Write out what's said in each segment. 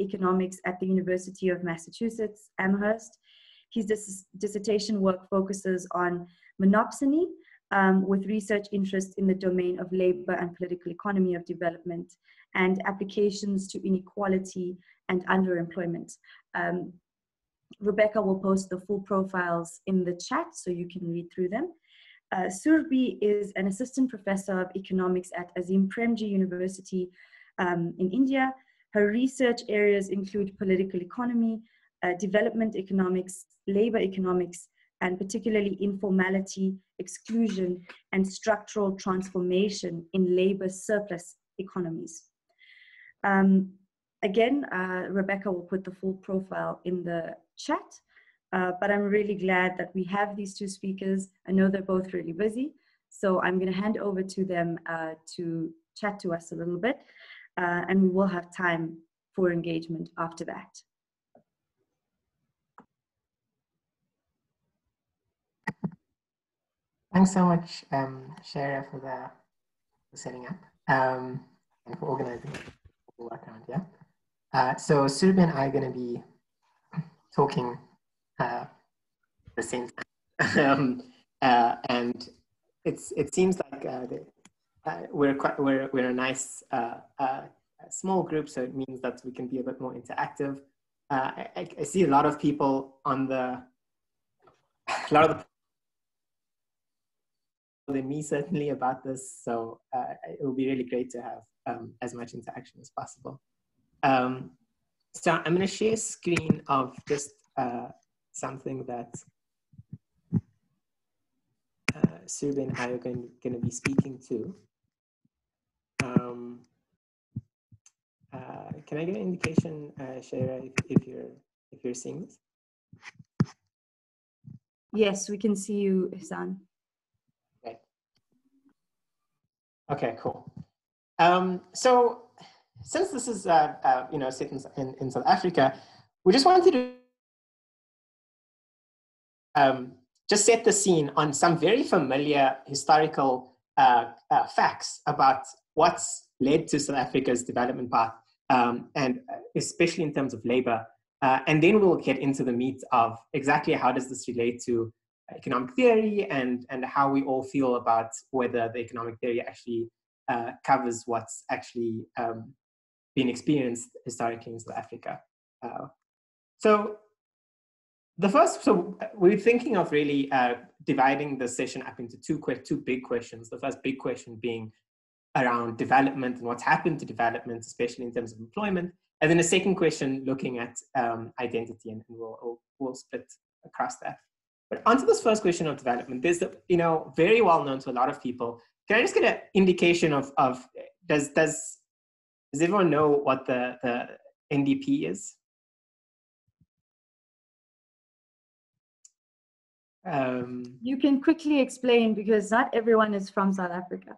economics at the University of Massachusetts, Amherst. His dis- dissertation work focuses on monopsony, um, with research interests in the domain of labor and political economy of development and applications to inequality and underemployment. Um, Rebecca will post the full profiles in the chat so you can read through them. Uh, Surbhi is an assistant professor of economics at Azim Premji University um, in India. Her research areas include political economy, uh, development economics, labor economics, and particularly informality, exclusion, and structural transformation in labor surplus economies. Um, again, uh, Rebecca will put the full profile in the chat, uh, but I'm really glad that we have these two speakers. I know they're both really busy, so I'm going to hand over to them uh, to chat to us a little bit, uh, and we will have time for engagement after that. Thanks so much, um, Shara, for the setting up um, and for organizing the work around here. Uh, so Surbhi and I are going to be talking uh, the same time. um, uh, and it's, it seems like uh, uh, we're, quite, we're, we're a nice uh, small group, so it means that we can be a bit more interactive. I, I, see a lot of people on the, a lot of the than me certainly about this. So uh, it will be really great to have um, as much interaction as possible. Um, so I'm going to share a screen of just uh, something that uh, Surbhi and I are going, going to be speaking to. Um, uh, can I get an indication, uh, Shara, if, if, you're if you're seeing this? Yes, we can see you, Ihsaan. Okay, Okay, cool. Um, so since this is, uh, uh, you know, set in, in, South Africa, we just wanted to um, just set the scene on some very familiar historical uh, uh facts about what's led to South Africa's development path, um, and especially in terms of labor. Uh, and then we'll get into the meat of exactly how does this relate to economic theory and, and how we all feel about whether the economic theory actually uh, covers what's actually um, been experienced historically in South Africa. Uh, so the first, so we're thinking of really uh, dividing the session up into two, two big questions. The first big question being around development and what's happened to development, especially in terms of employment. And then a second question looking at um, identity and, and we'll, we'll, we'll split across that. But onto this first question of development, there's, the, you know, very well known to a lot of people. Can I just get an indication of, of does, does, does everyone know what the, the NDP is? Um, you can quickly explain because not everyone is from South Africa.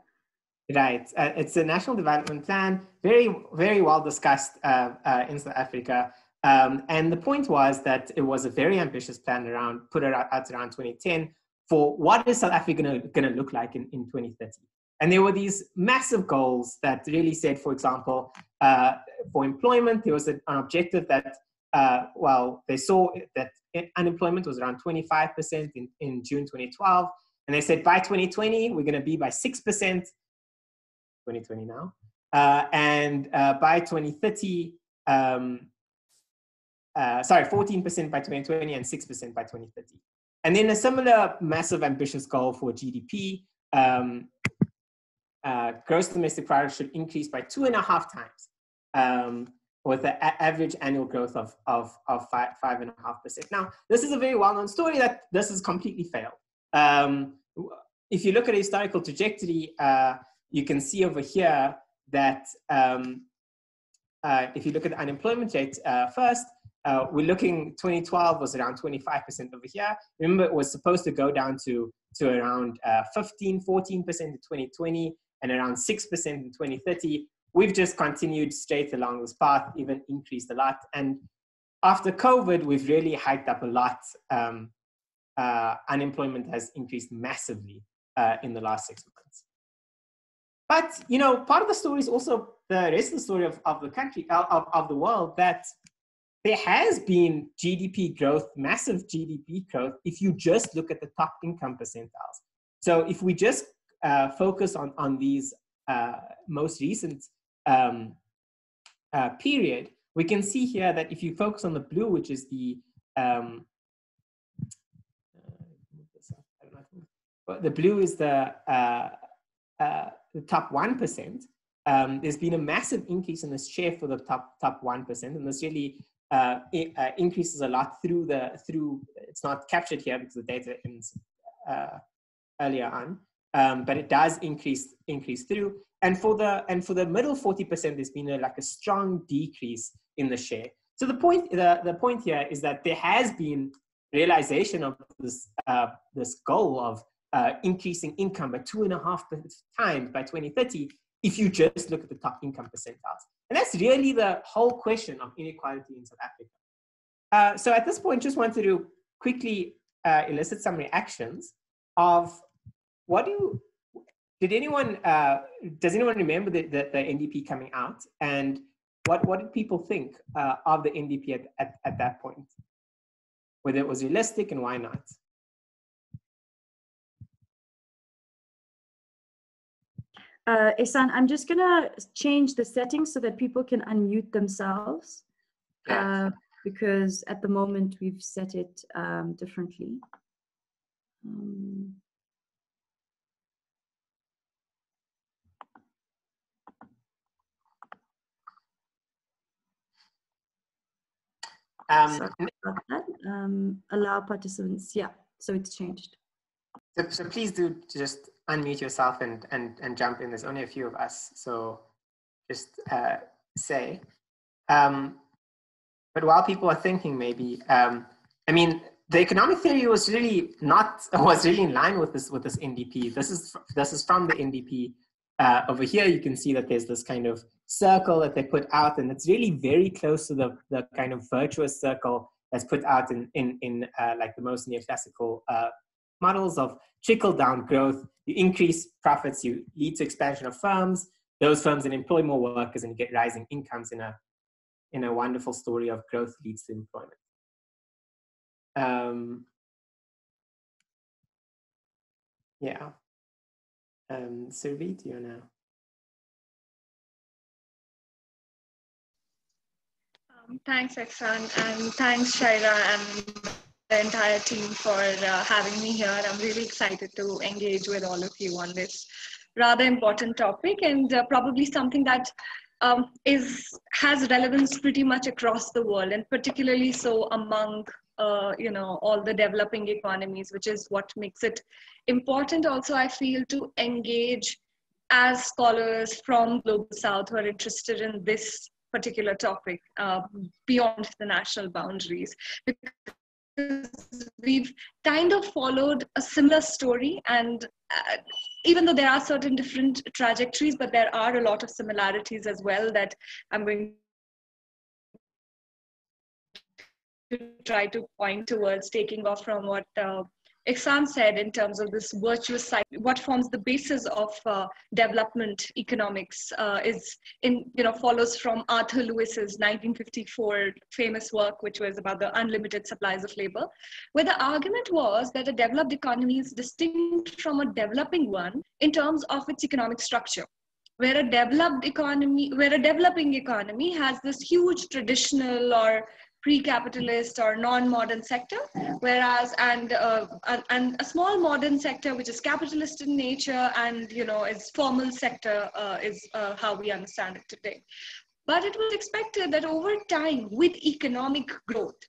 Right. Uh, it's a national development plan, very, very well discussed uh, uh, in South Africa. Um, and the point was that it was a very ambitious plan around, put it out, out around 2010 for what is South Africa going to look like in, in 2030. And there were these massive goals that really said, for example, uh, for employment, there was an, an objective that, uh, well, they saw that unemployment was around 25% in, in June 2012. And they said by 2020, we're going to be by 6%, 2020 now. Uh, and uh, by 2030, um, uh, sorry, 14% by 2020 and 6% by 2030. And then a similar massive ambitious goal for GDP, um, uh, gross domestic product should increase by two and a half times um, with an average annual growth of, of, of five, five and a half percent. Now, this is a very well-known story that this has completely failed. Um, if you look at a historical trajectory, uh, you can see over here that um, uh, if you look at the unemployment rate uh, first, uh, we're looking 2012 was around 25% over here. Remember, it was supposed to go down to, to around uh, 15, 14% in 2020 and around 6% in 2030. We've just continued straight along this path, even increased a lot. And after COVID, we've really hiked up a lot. Um, uh, unemployment has increased massively uh, in the last six months. But you know, part of the story is also the rest of the story of, of the country, of, of the world, that there has been GDP growth, massive GDP growth, if you just look at the top income percentiles. So if we just uh, focus on, on these uh, most recent um, uh, period, we can see here that if you focus on the blue, which is the um, the blue is the uh, uh, the top one percent. Um, there's been a massive increase in the share for the top top one percent, and this really uh, uh, increases a lot through the through. It's not captured here because the data ends uh, earlier on, um, but it does increase increase through. And for the and for the middle forty percent, there's been a, like a strong decrease in the share. So the point the, the point here is that there has been realization of this uh, this goal of uh, increasing income by two and a half times by 2030 if you just look at the top income percentiles. And that's really the whole question of inequality in South Africa. Uh, so at this point, just wanted to quickly uh, elicit some reactions of what do you, did anyone, uh, does anyone remember the, the, the, NDP coming out? And what, what did people think uh, of the NDP at, at, at that point? Whether it was realistic and why not? Uh, Ihsaan, I'm just gonna change the settings so that people can unmute themselves. Uh, because at the moment we've set it um, differently. Um, um, um, allow participants, yeah, so it's changed. So, so please do just unmute yourself and, and, and jump in. There's only a few of us, so just uh, say. Um, but while people are thinking, maybe, um, I mean, the economic theory was really not was really in line with this with this NDP. This is this is from the NDP. Uh, over here, you can see that there's this kind of circle that they put out, and it's really very close to the the kind of virtuous circle that's put out in in in uh, like the most neoclassical uh, models of trickle down growth. You increase profits, you lead to expansion of firms. Those firms then employ more workers and you get rising incomes in a, in a wonderful story of growth leads to employment. Um, yeah. Um, Surbhi, you now. Um, thanks, Ihsaan, and thanks, Shaira, and the entire team for uh, having me here. I'm really excited to engage with all of you on this rather important topic and uh, probably something that um, is has relevance pretty much across the world and particularly so among uh, you know all the developing economies which is what makes it important also i feel to engage as scholars from global south who are interested in this particular topic uh, beyond the national boundaries because we've kind of followed a similar story and uh, even though there are certain different trajectories but there are a lot of similarities as well that i'm going to try to point towards taking off from what uh, Ihsaan said in terms of this virtuous cycle, what forms the basis of uh, development economics uh, is in, you know, follows from Arthur Lewis's 1954 famous work, which was about the unlimited supplies of labor, where the argument was that a developed economy is distinct from a developing one in terms of its economic structure where a developed economy where a developing economy has this huge traditional or pre-capitalist or non-modern sector whereas and uh, and a small modern sector which is capitalist in nature and you know is formal sector uh, is uh, how we understand it today. But it was expected that over time with economic growth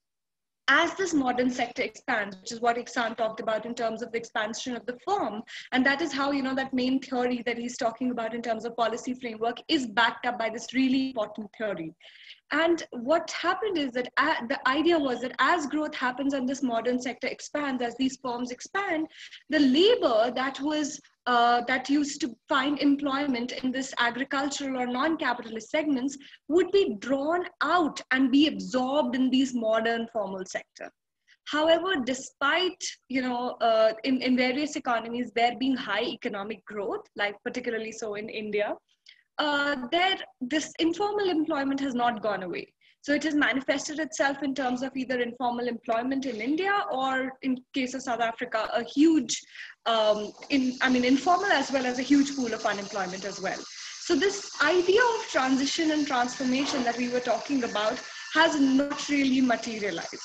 as this modern sector expands, which is what Ihsaan talked about in terms of the expansion of the firm, and that is how, you know, that main theory that he's talking about in terms of policy framework is backed up by this really important theory. And what happened is that uh, the idea was that as growth happens and this modern sector expands, as these firms expand, the labor that was uh, that used to find employment in this agricultural or non-capitalist segments would be drawn out and be absorbed in these modern formal sector. However, despite you know uh, in in various economies there being high economic growth, like particularly so in India, uh, there this informal employment has not gone away. So it has manifested itself in terms of either informal employment in India or in case of South Africa, a huge, um, in, I mean, informal as well as a huge pool of unemployment as well. So this idea of transition and transformation that we were talking about has not really materialized.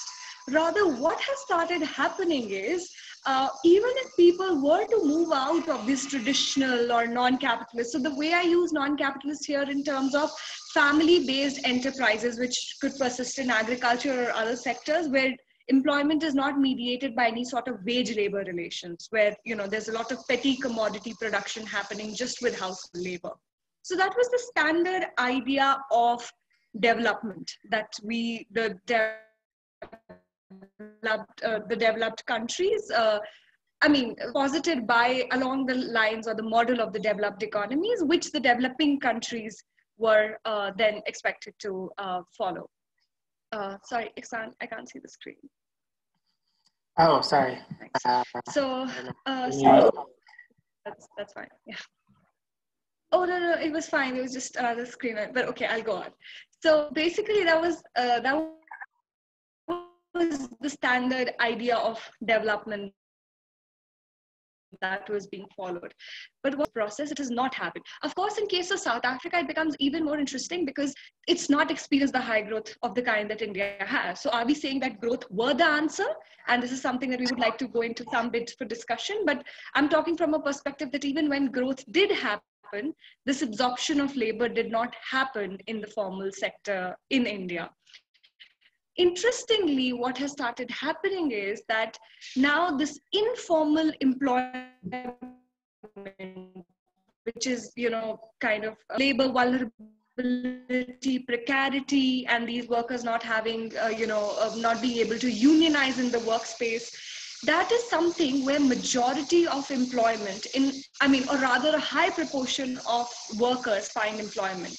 Rather, what has started happening is uh, even if people were to move out of this traditional or non-capitalist, so the way I use non-capitalist here in terms of family-based enterprises, which could persist in agriculture or other sectors where employment is not mediated by any sort of wage labor relations, where you know there's a lot of petty commodity production happening just with household labor. So that was the standard idea of development that we the developed, uh, the developed countries, uh, I mean, posited by along the lines or the model of the developed economies, which the developing countries were uh, then expected to uh, follow. Uh, sorry, Ihsaan, I can't see the screen. Oh, sorry. Uh, so, so that's, that's fine. Yeah. Oh no, no, it was fine. It was just another screen. But okay, I'll go on. So basically, that was that was the standard idea of development that was being followed. But what process it has not happened. Of course, in case of South Africa, it becomes even more interesting because it's not experienced the high growth of the kind that India has. So are we saying that growth were the answer? And this is something that we would like to go into some bit for discussion. But I'm talking from a perspective that even when growth did happen, this absorption of labor did not happen in the formal sector in India interestingly, what has started happening is that now this informal employment, which is, you know, kind of labor vulnerability, precarity, and these workers not having, uh, you know, uh, not being able to unionize in the workspace, that is something where majority of employment in, I mean, or rather a high proportion of workers find employment.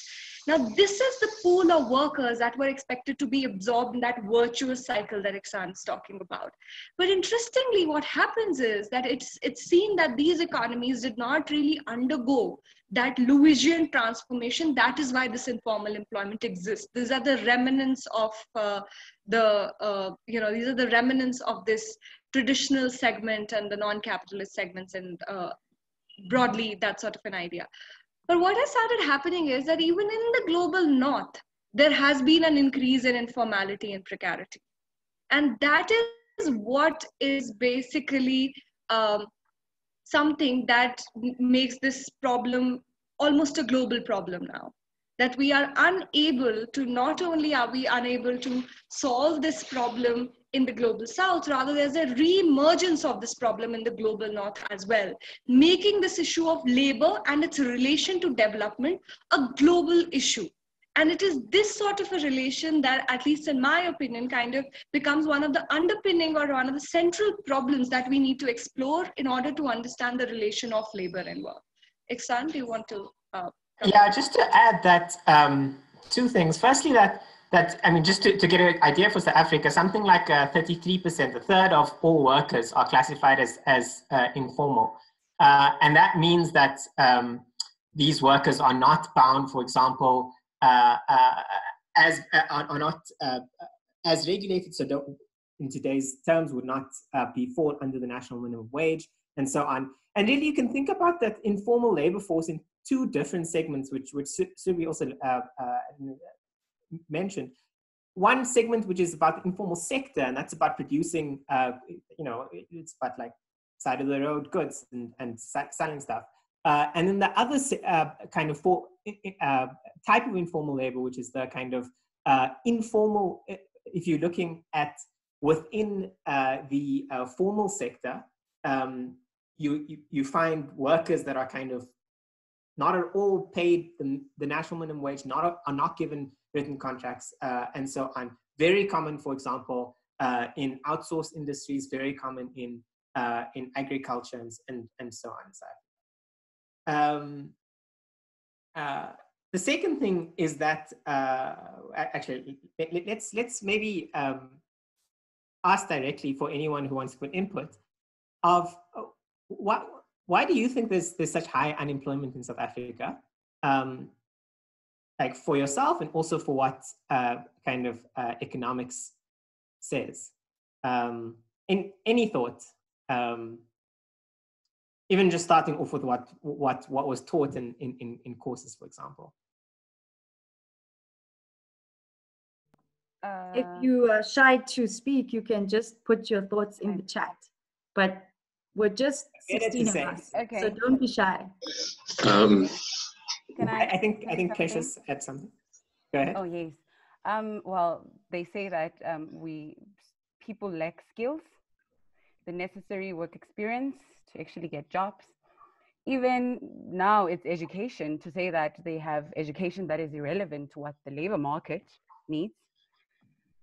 Now, this is the pool of workers that were expected to be absorbed in that virtuous cycle that Ihsaan is talking about. But interestingly, what happens is that it's, it's seen that these economies did not really undergo that Lewisian transformation. That is why this informal employment exists. These are the remnants of uh, the, uh, you know, these are the remnants of this traditional segment and the non-capitalist segments and uh, broadly that sort of an idea. But what has started happening is that even in the global north, there has been an increase in informality and precarity. And that is what is basically um, something that makes this problem almost a global problem now. That we are unable to, not only are we unable to solve this problem in the global south rather there's a re-emergence of this problem in the global north as well making this issue of labor and its relation to development a global issue. And it is this sort of a relation that at least in my opinion kind of becomes one of the underpinning or one of the central problems that we need to explore in order to understand the relation of labor and work. Ihsaan, do you want to uh, yeah just to add that um, two things. Firstly that that I mean, just to, to get an idea for South Africa, something like uh, 33%, a third of all workers are classified as, as uh, informal. Uh, and that means that um, these workers are not bound, for example, uh, uh, as uh, are, not as regulated, so in today's terms would not be fall under the national minimum wage and so on. And really, you can think about that informal labor force in two different segments, which which Surbhi also mentioned. One segment which is about the informal sector, and that's about producing, uh, you know, it's about like side of the road goods and, and selling stuff. Uh, and then the other uh, kind of for, uh, type of informal labor, which is the kind of uh, informal, if you're looking at within uh, the formal sector, um, you, you, you find workers that are kind of not at all paid the, the national minimum wage, not are not given written contracts, uh, and so on. Very common, for example, uh, in outsourced industries, very common in uh, in agriculture and, and, and so on. So, um, uh, the second thing is that uh, actually let's let's maybe um, ask directly for anyone who wants to put input of uh, what, why do you think there's, there's such high unemployment in South Africa? Um, like for yourself and also for what uh, kind of uh, economics says. Um, in any thought, um, even just starting off with what what what was taught in in in courses, for example. Uh, if you are shy to speak, you can just put your thoughts in the chat. But we're just 16 of us, okay. so don't be shy. Um, can I, I think I think Precious had something. Go ahead. Oh yes. Um, well, they say that um, we people lack skills, the necessary work experience to actually get jobs. Even now, it's education to say that they have education that is irrelevant to what the labor market needs.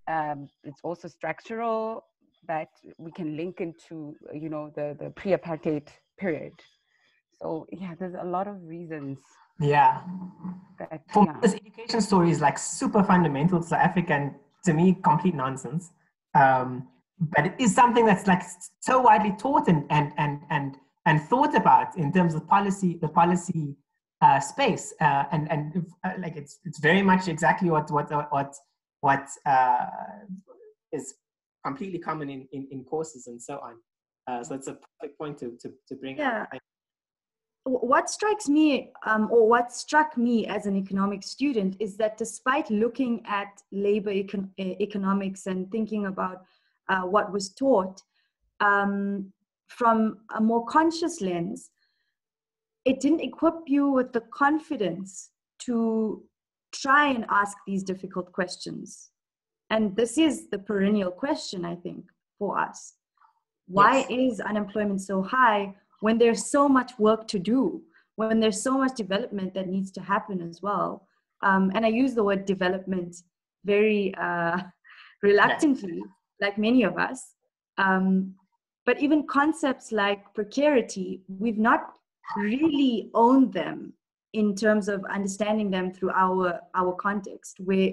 Um, it's also structural that we can link into, you know, the, the pre-apartheid period. So yeah, there's a lot of reasons yeah. For yeah. this education story is like super fundamental to South Africa and to me, complete nonsense. Um, but it is something that's like so widely taught and, and, and, and, and thought about in terms of policy, the policy uh, space. Uh, and and uh, like it's, it's very much exactly what, what, what, what uh, is completely common in, in, in courses and so on. Uh, so it's a perfect point to, to, to bring yeah. up what strikes me um, or what struck me as an economics student is that despite looking at labor econ- economics and thinking about uh, what was taught um, from a more conscious lens it didn't equip you with the confidence to try and ask these difficult questions. And this is the perennial question i think for us. Why yes. is unemployment so high when there's so much work to do, when there's so much development that needs to happen as well. Um, and I use the word development very uh, reluctantly, like many of us. Um, but even concepts like precarity, we've not really owned them in terms of understanding them through our our context, where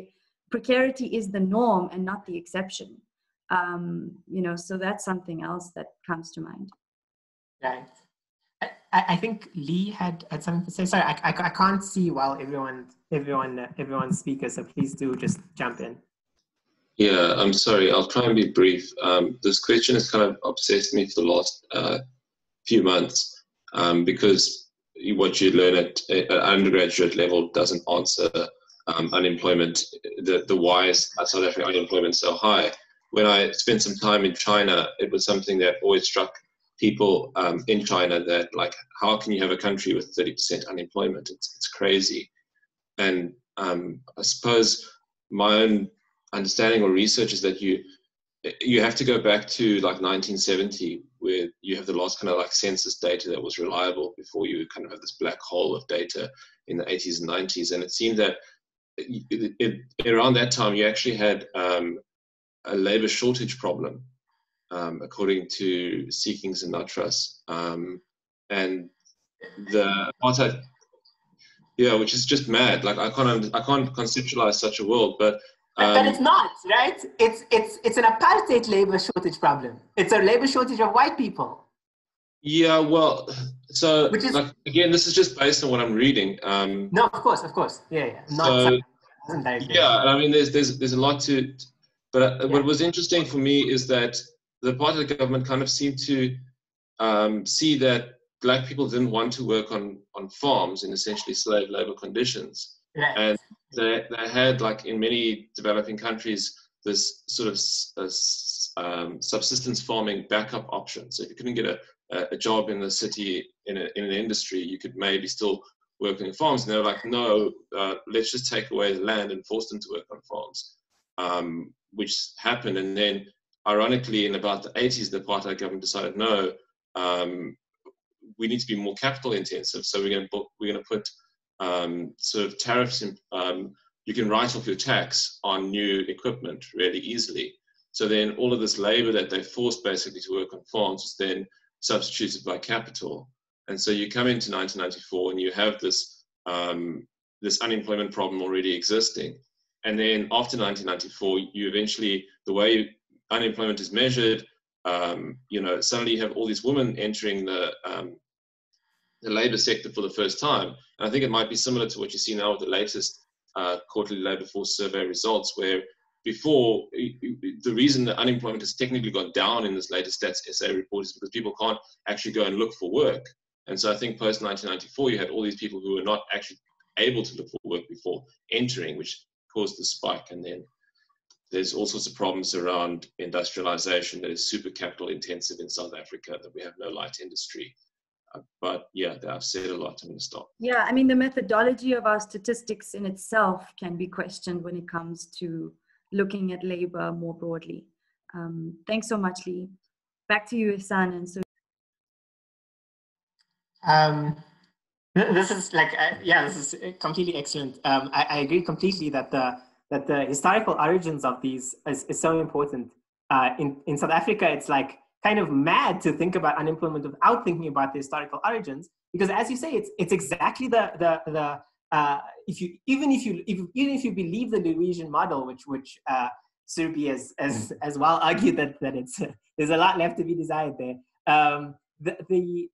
precarity is the norm and not the exception. Um, you know, so that's something else that comes to mind. Right. I, I think Lee had, had something to say. Sorry, I, I, I can't see while everyone everyone everyone's speakers. So please do just jump in. Yeah, I'm sorry. I'll try and be brief. Um, this question has kind of obsessed me for the last uh, few months um, because what you learn at, at undergraduate level doesn't answer um, unemployment. The the why is South African unemployment so high. When I spent some time in China, it was something that always struck people um, in China that like, how can you have a country with 30% unemployment? It's, it's crazy. And um, I suppose my own understanding or research is that you you have to go back to like 1970 where you have the last kind of like census data that was reliable before you kind of have this black hole of data in the 80s and 90s and it seemed that it, it, around that time you actually had um, a labor shortage problem um, according to Seekings and Nattrass. Um, and the apartheid, yeah, which is just mad. Like I can't, I can't conceptualize such a world, but. Um, but it's not right. It's it's it's an apartheid labor shortage problem. It's a labor shortage of white people. Yeah, well, so Which is, like, again, this is just based on what I'm reading. Um, no, of course, of course, yeah, yeah. Not so, yeah, I mean, there's there's there's a lot to, but uh, yeah. what was interesting for me is that the part of the government kind of seemed to um, see that black people didn't want to work on, on farms in essentially slave labor conditions. And they, they had, like in many developing countries, this sort of uh, um, subsistence farming backup option. So if you couldn't get a, a job in the city in, a, in an industry, you could maybe still work on farms. And they were like, no, uh, let's just take away the land and force them to work on farms, um, which happened. And then ironically, in about the 80s, the apartheid government decided no, um, we need to be more capital intensive. So we're going to we're going to put um, sort of tariffs. In, um, you can write off your tax on new equipment really easily. So then all of this labor that they forced basically to work on farms was then substituted by capital. And so you come into 1994 and you have this um, this unemployment problem already existing. And then after 1994, you eventually the way unemployment is measured, um, you know, suddenly you have all these women entering the um, the labor sector for the first time. And I think it might be similar to what you see now with the latest uh, quarterly labor force survey results, where before the reason that unemployment has technically gone down in this latest stats SA report is because people can't actually go and look for work. And so I think post 1994, you had all these people who were not actually able to look for work before entering, which caused the spike. And then there's all sorts of problems around industrialization that is super capital intensive in South Africa, that we have no light industry. Uh, but yeah, I've said a lot. I'm going to stop. Yeah, I mean, the methodology of our statistics in itself can be questioned when it comes to looking at labor more broadly. Um, thanks so much, Lee. Back to you, Ihsaan. And so. Um, this is like, uh, yeah, this is completely excellent. Um, I, I, agree completely that the that the historical origins of these is, is so important. Uh, in in South Africa, it's like kind of mad to think about unemployment without thinking about the historical origins, because as you say, it's it's exactly the the the uh, if you even if you if, even if you believe the Lewisian model, which which uh, has as as well argued that that it's there's a lot left to be desired there. Um, the the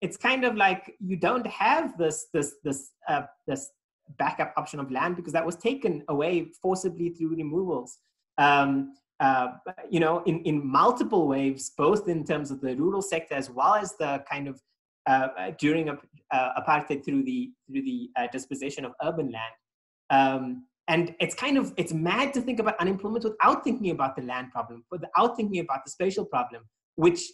it's kind of like you don't have this this this uh, this backup option of land because that was taken away forcibly through removals. Um, uh, you know, in, in multiple waves, both in terms of the rural sector as well as the kind of uh, during a, uh, apartheid through the through the uh, dispossession of urban land. Um, and it's kind of it's mad to think about unemployment without thinking about the land problem, without thinking about the spatial problem, which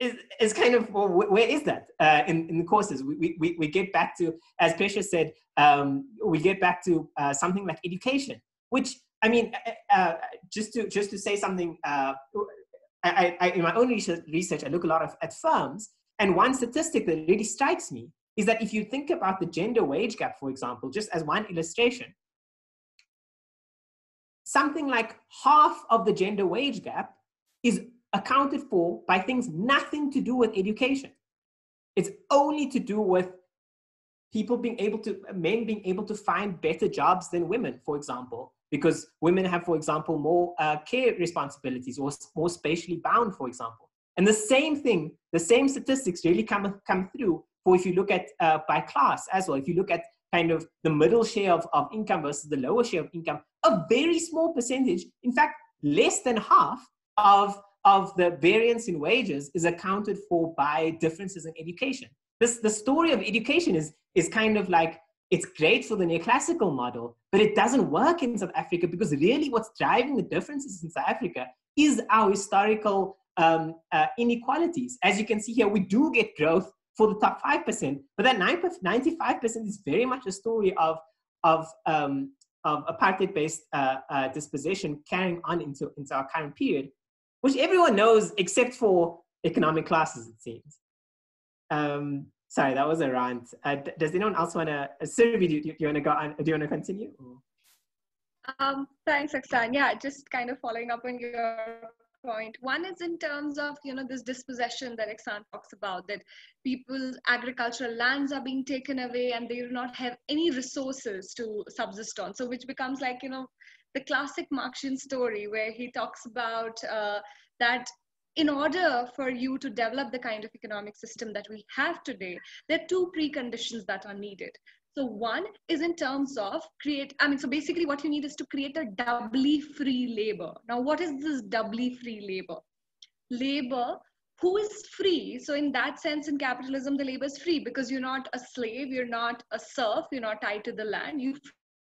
is, is kind of well, where is that? Uh, in, in the courses we, we, we get back to as Pesha said um, we get back to uh, something like education which I mean uh, uh just to just to say something uh, I, I, in my own research, research I look a lot of, at firms and one statistic that really strikes me is that if you think about the gender wage gap for example just as one illustration something like half of the gender wage gap is accounted for by things nothing to do with education. It's only to do with people being able to, men being able to find better jobs than women, for example, because women have, for example, more uh, care responsibilities or more spatially bound, for example. And the same thing, the same statistics really come, come through for if you look at uh, by class as well. If you look at kind of the middle share of, of income versus the lower share of income, a very small percentage, in fact, less than half of of the variance in wages is accounted for by differences in education. This, the story of education is, is kind of like it's great for the neoclassical model, but it doesn't work in South Africa because really what's driving the differences in South Africa is our historical um, uh, inequalities. As you can see here, we do get growth for the top 5%, but that 95% is very much a story of, of, um, of apartheid-based uh, uh, dispossession carrying on into, into our current period which everyone knows except for economic classes, it seems. Um, sorry, that was a rant. Uh, does anyone else want to, uh, do, do, you want to go on, do you want to continue? Um, thanks, Ihsaan. Yeah, just kind of following up on your point. One is in terms of, you know, this dispossession that Ihsaan talks about, that people's agricultural lands are being taken away and they do not have any resources to subsist on. So which becomes like, you know, the classic Marxian story where he talks about uh, that in order for you to develop the kind of economic system that we have today, there are two preconditions that are needed. So one is in terms of create, I mean, so basically what you need is to create a doubly free labor. Now, what is this doubly free labor? Labor who is free. So in that sense, in capitalism, the labor is free because you're not a slave, you're not a serf, you're not tied to the land. You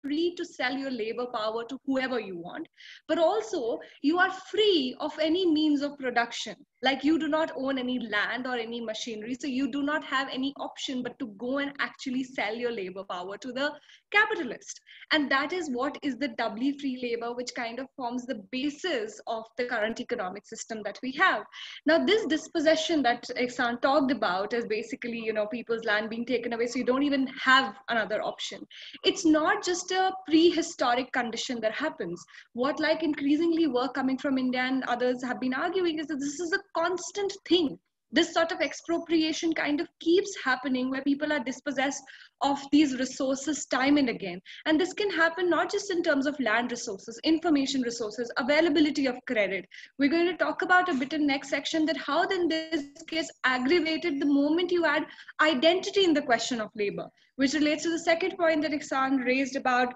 free to sell your labor power to whoever you want, but also you are free of any means of production. Like you do not own any land or any machinery, so you do not have any option but to go and actually sell your labor power to the capitalist. And that is what is the doubly free labor, which kind of forms the basis of the current economic system that we have. Now, this dispossession that Ihsaan talked about is basically, you know, people's land being taken away, so you don't even have another option. It's not just a prehistoric condition that happens. What like increasingly work coming from India and others have been arguing is that this is a constant thing this sort of expropriation kind of keeps happening where people are dispossessed of these resources time and again. And this can happen not just in terms of land resources, information resources, availability of credit. We're going to talk about a bit in next section that how then this case aggravated the moment you add identity in the question of labor, which relates to the second point that Ihsaan raised about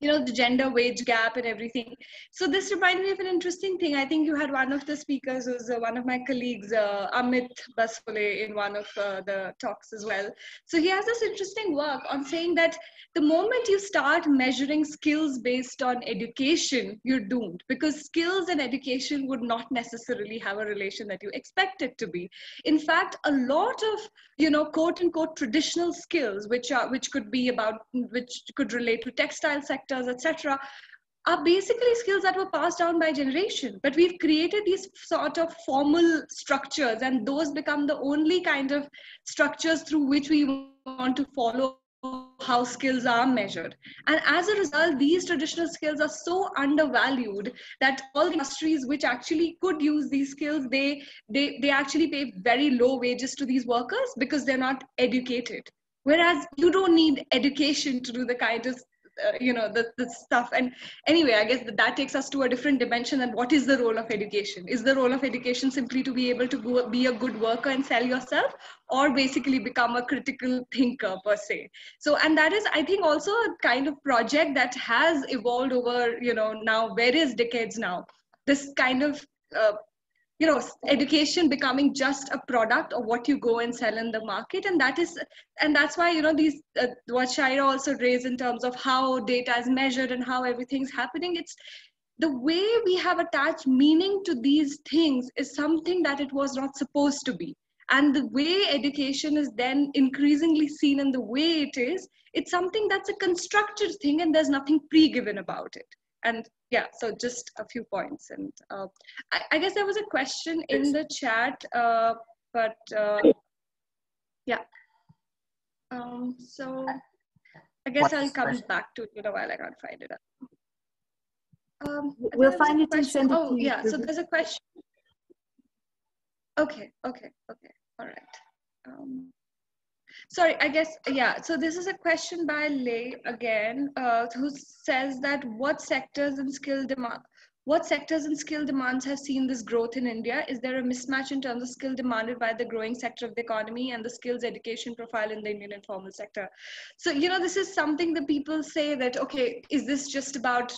you know the gender wage gap and everything. So this reminded me of an interesting thing. I think you had one of the speakers who's uh, one of my colleagues uh, amit basole in one of uh, the talks as well. So he has this interesting work on saying that the moment you start measuring skills based on education you're doomed because skills and education would not necessarily have a relation that you expect it to be. In fact a lot of you know quote unquote traditional skills which are which could be about which could relate to textile sector sectors, etc., are basically skills that were passed down by generation. But we've created these sort of formal structures, and those become the only kind of structures through which we want to follow how skills are measured. And as a result, these traditional skills are so undervalued that all the industries which actually could use these skills, they, they, they actually pay very low wages to these workers because they're not educated. Whereas you don't need education to do the kind of uh, you know the, the stuff. And anyway i guess that, that takes us to a different dimension and what is the role of education. Is the role of education simply to be able to go, be a good worker and sell yourself or basically become a critical thinker per se? So and that is i think also a kind of project that has evolved over you know now various decades now. This kind of uh, you know education becoming just a product of what you go and sell in the market. And that is and that's why you know these uh, what shaira also raised in terms of how data is measured and how everything's happening it's the way we have attached meaning to these things is something that it was not supposed to be. And the way education is then increasingly seen in the way it is it's something that's a constructed thing and there's nothing pre-given about it and yeah so just a few points. And uh, I, I, guess there was a question in the chat uh, but uh, yeah. Um, so i guess i'll come back to it in a while. I can't find it. Um, we'll find it and send it oh yeah so there's a question. Okay okay okay. All right. Um, sorry i guess yeah so this is a question by Lee again uh, who says that what sectors and skill demand what sectors and skill demands have seen this growth in india? Is there a mismatch in terms of skill demanded by the growing sector of the economy and the skills education profile in the indian informal sector? So you know this is something that people say that okay is this just about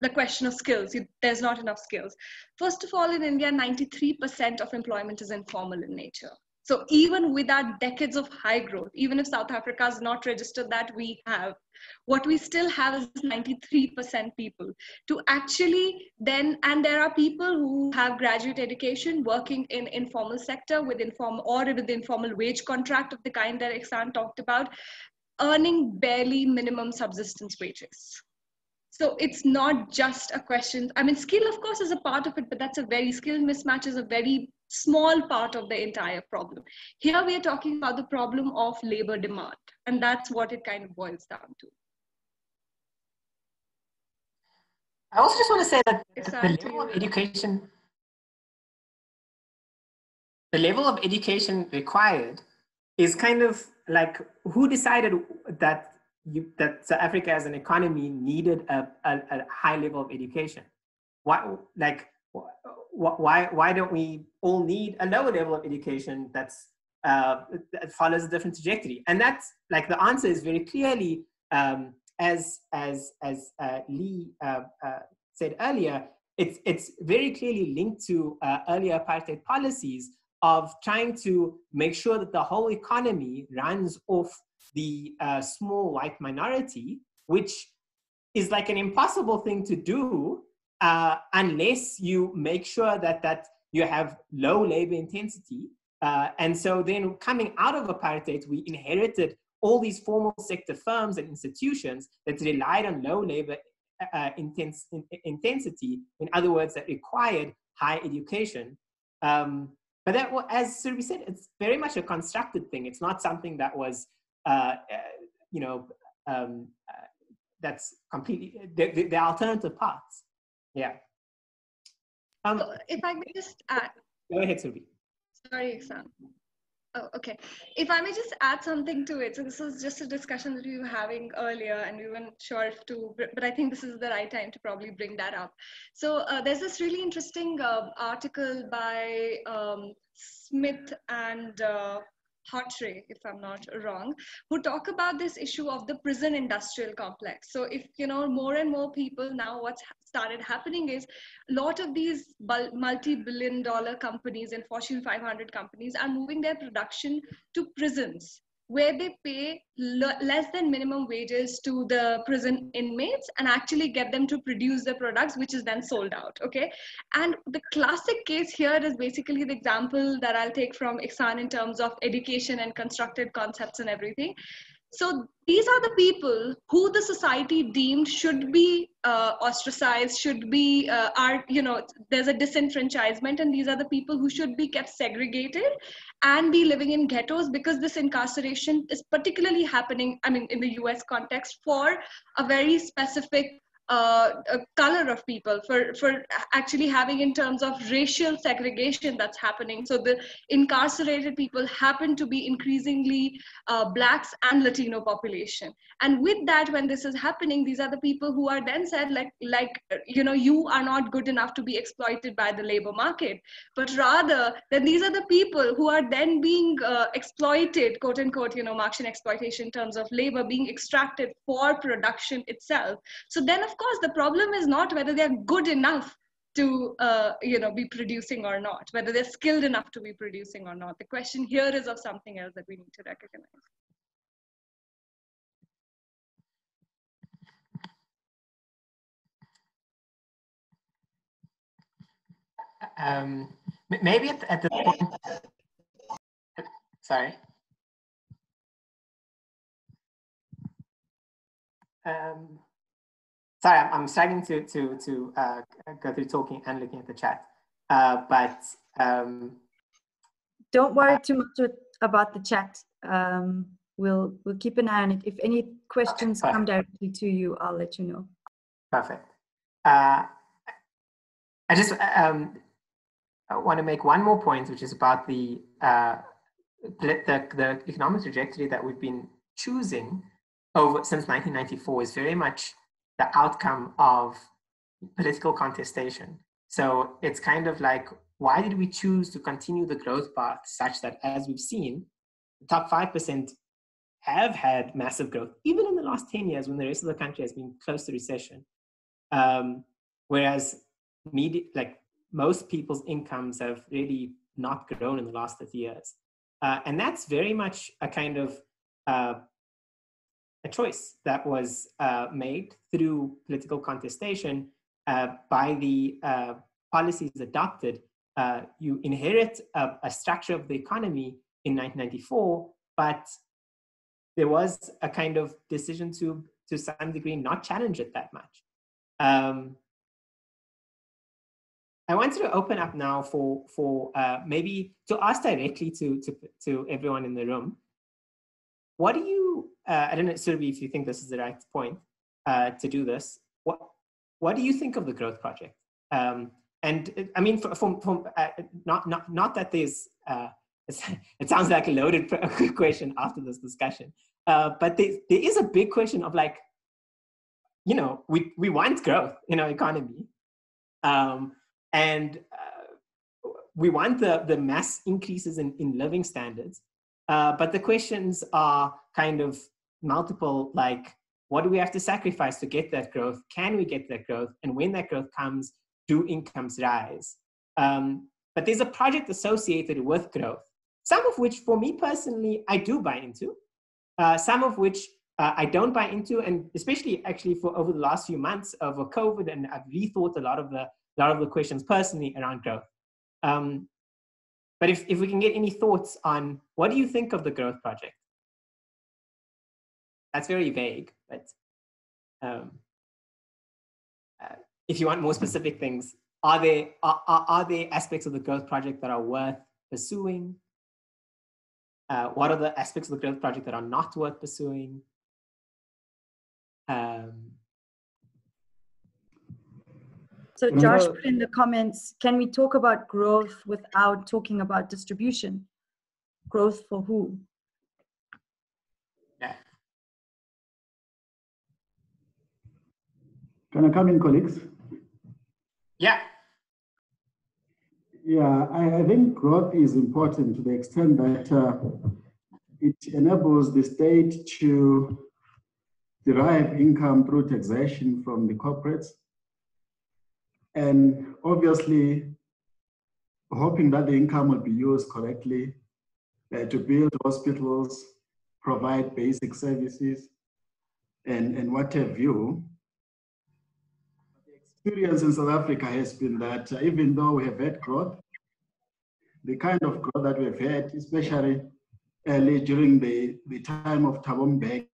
the question of skills? There's not enough skills. First of all in india 93% of employment is informal in nature so even with our decades of high growth, even if South Africa has not registered that, we have. What we still have is 93% people to actually then, and there are people who have graduate education working in informal sector with informal or with the informal wage contract of the kind that Ihsaan talked about, earning barely minimum subsistence wages. So it's not just a question. I mean, skill, of course, is a part of it, but that's a very skill mismatch is a very small part of the entire problem. Here we are talking about the problem of labor demand, and that's what it kind of boils down to. I also just want to say that the level of education, the level of education required is kind of like who decided that you, that South Africa as an economy needed a, a, a high level of education? Why, like, why why don't we all need a lower level of education that's uh, that follows a different trajectory? And that's like the answer is very clearly um, as as as uh, Lee uh, uh said earlier. It's it's very clearly linked to uh, earlier apartheid policies of trying to make sure that the whole economy runs off the uh, small white minority, which is like an impossible thing to do uh, unless you make sure that that you have low labor intensity. Uh, and so then coming out of apartheid, we inherited all these formal sector firms and institutions that relied on low labor uh, intense, in, intensity. In other words, that required high education. Um, but that, as Surbhi said, it's very much a constructed thing. It's not something that was, uh, uh, you know, um, uh, that's completely the, the, the alternative paths. Yeah. Um, so if I may just add. Go ahead, Surbhi. Sorry, Ihsaan. Oh, okay. If I may just add something to it. So this was just a discussion that we were having earlier, and we weren't sure if to, but I think this is the right time to probably bring that up. So uh, there's this really interesting uh, article by um, Smith and uh, Hartre, if I'm not wrong, who talk about this issue of the prison industrial complex. So if, you know, more and more people now what's started happening is a lot of these multi-billion dollar companies and Fortune 500 companies are moving their production to prisons where they pay less than minimum wages to the prison inmates and actually get them to produce the products which is then sold out okay? And the classic case here is basically the example that i'll take from Ihsaan in terms of education and constructed concepts and everything so these are the people who the society deemed should be uh, ostracized should be uh, are you know there's a disenfranchisement and these are the people who should be kept segregated and be living in ghettos because this incarceration is particularly happening i mean in the us context for a very specific uh, color of people for for actually having in terms of racial segregation that's happening. So the incarcerated people happen to be increasingly uh, blacks and latino population. And with that when this is happening these are the people who are then said like like you know you are not good enough to be exploited by the labor market. But rather then these are the people who are then being uh, exploited quote unquote you know marxian exploitation in terms of labor being extracted for production itself. So then of course the problem is not whether they're good enough to uh, you know be producing or not whether they're skilled enough to be producing or not. The question here is of something else that we need to recognize. Um, maybe at, at the point sorry. Um, sorry, I'm, I'm struggling to to to uh, go through talking and looking at the chat. Uh, but um, don't worry too much about the chat. Um, we'll we'll keep an eye on it. If any questions okay, come directly to you, I'll let you know. Perfect. Uh, I just um, I want to make one more point, which is about the, uh, the the economic trajectory that we've been choosing over since 1994 is very much the outcome of political contestation. So it's kind of like, why did we choose to continue the growth path such that, as we've seen, the top 5% have had massive growth, even in the last 10 years when the rest of the country has been close to recession. Um, whereas media, like most people's incomes have really not grown in the last 30 years. Uh, and that's very much a kind of uh, a choice that was uh, made through political contestation uh, by the uh, policies adopted. Uh, you inherit a, a, structure of the economy in 1994, but there was a kind of decision to, to some degree, not challenge it that much. Um, I wanted to open up now for for uh, maybe to ask directly to, to to everyone in the room. What do you uh, I don't know, Surbhi, if you think this is the right point uh, to do this. What What do you think of the growth project? Um, and I mean, from, from uh, not not not that there's uh, it sounds like a loaded question after this discussion, uh, but there, there is a big question of like, you know, we we want growth in our economy, um, and uh, we want the the mass increases in in living standards. Uh, but the questions are kind of multiple like what do we have to sacrifice to get that growth? Can we get that growth? And when that growth comes do incomes rise? Um, but there's a project associated with growth some of which for me personally i do buy into uh, some of which uh, i don't buy into and especially actually for over the last few months of covid and i've rethought a lot of the a lot of the questions personally around growth. Um, but if, if we can get any thoughts on what do you think of the growth project that's very vague, but um, uh, if you want more specific things, are there, are, are, are there aspects of the growth project that are worth pursuing? Uh, what are the aspects of the growth project that are not worth pursuing? Um, So Josh put in the comments, can we talk about growth without talking about distribution? Growth for who? Yeah. Can I come in, colleagues? Yeah. Yeah, I, I think growth is important to the extent that uh, it enables the state to derive income through taxation from the corporates and obviously, hoping that the income will be used correctly uh, to build hospitals, provide basic services, and, and what have you. Experience in South Africa has been that uh, even though we have had growth, the kind of growth that we've had, especially early during the, the time of Thabo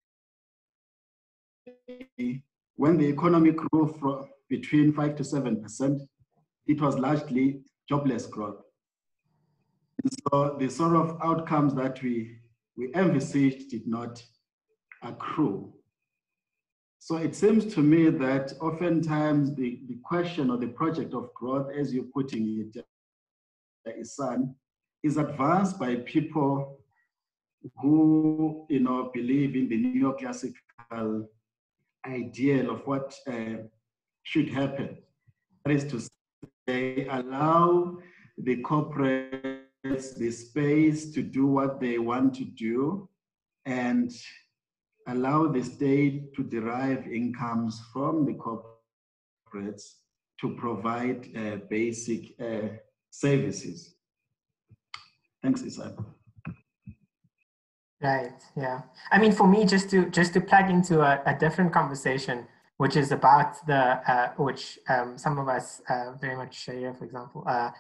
when the economy grew from, between 5 to 7%, it was largely jobless growth. And so the sort of outcomes that we, we envisaged did not accrue. So it seems to me that oftentimes the, the question or the project of growth, as you're putting it, Ihsaan, is advanced by people who you know believe in the neoclassical ideal of what uh, should happen. That is to say, allow the corporates the space to do what they want to do and allow the state to derive incomes from the corporates to provide uh, basic uh, services. Thanks, Isaac. Right. Yeah. I mean, for me, just to just to plug into a, a different conversation, which is about the uh, which um, some of us uh, very much share, for example, uh,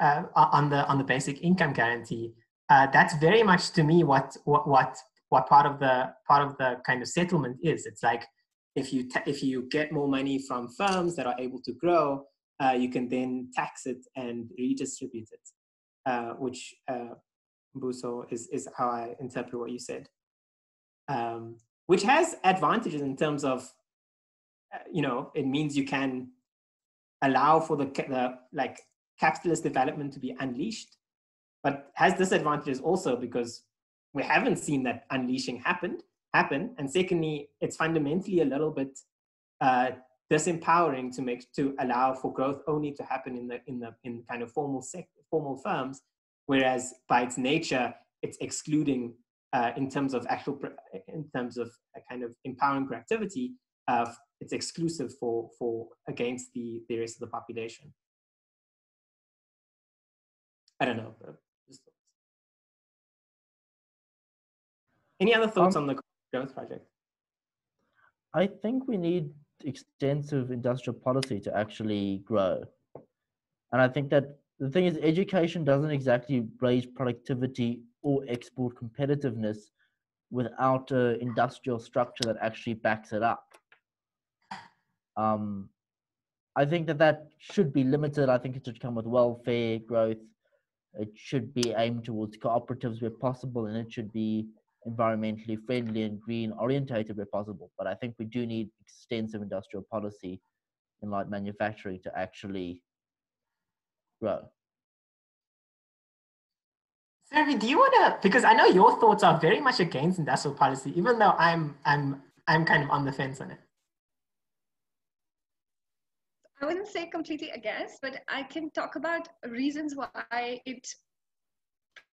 uh on the on the basic income guarantee. That's very much to me what what what what part of the part of the kind of settlement is. It's like if you if you get more money from firms that are able to grow, uh, you can then tax it and redistribute it, which Buso is is how I interpret what you said. Um, which has advantages in terms of uh, you know, it means you can allow for the, the like capitalist development to be unleashed, but has disadvantages also because we haven't seen that unleashing happen happen. And secondly, it's fundamentally a little bit uh, disempowering to make to allow for growth only to happen in the in the in kind of formal sec, formal firms, whereas by its nature, it's excluding uh, in terms of actual in terms of a kind of empowering productivity uh, it's exclusive for, for against the, the rest of the population. I don't know. Any other thoughts um, on the growth project? I think we need extensive industrial policy to actually grow. And I think that the thing is, education doesn't exactly raise productivity or export competitiveness without an industrial structure that actually backs it up. Um, I think that that should be limited. I think it should come with welfare growth. It should be aimed towards cooperatives where possible, and it should be environmentally friendly and green orientated where possible. But I think we do need extensive industrial policy in light manufacturing to actually grow. Sarah, do you want to? Because I know your thoughts are very much against industrial policy, even though I'm I'm I'm kind of on the fence on it. I wouldn't say completely against, but I can talk about reasons why it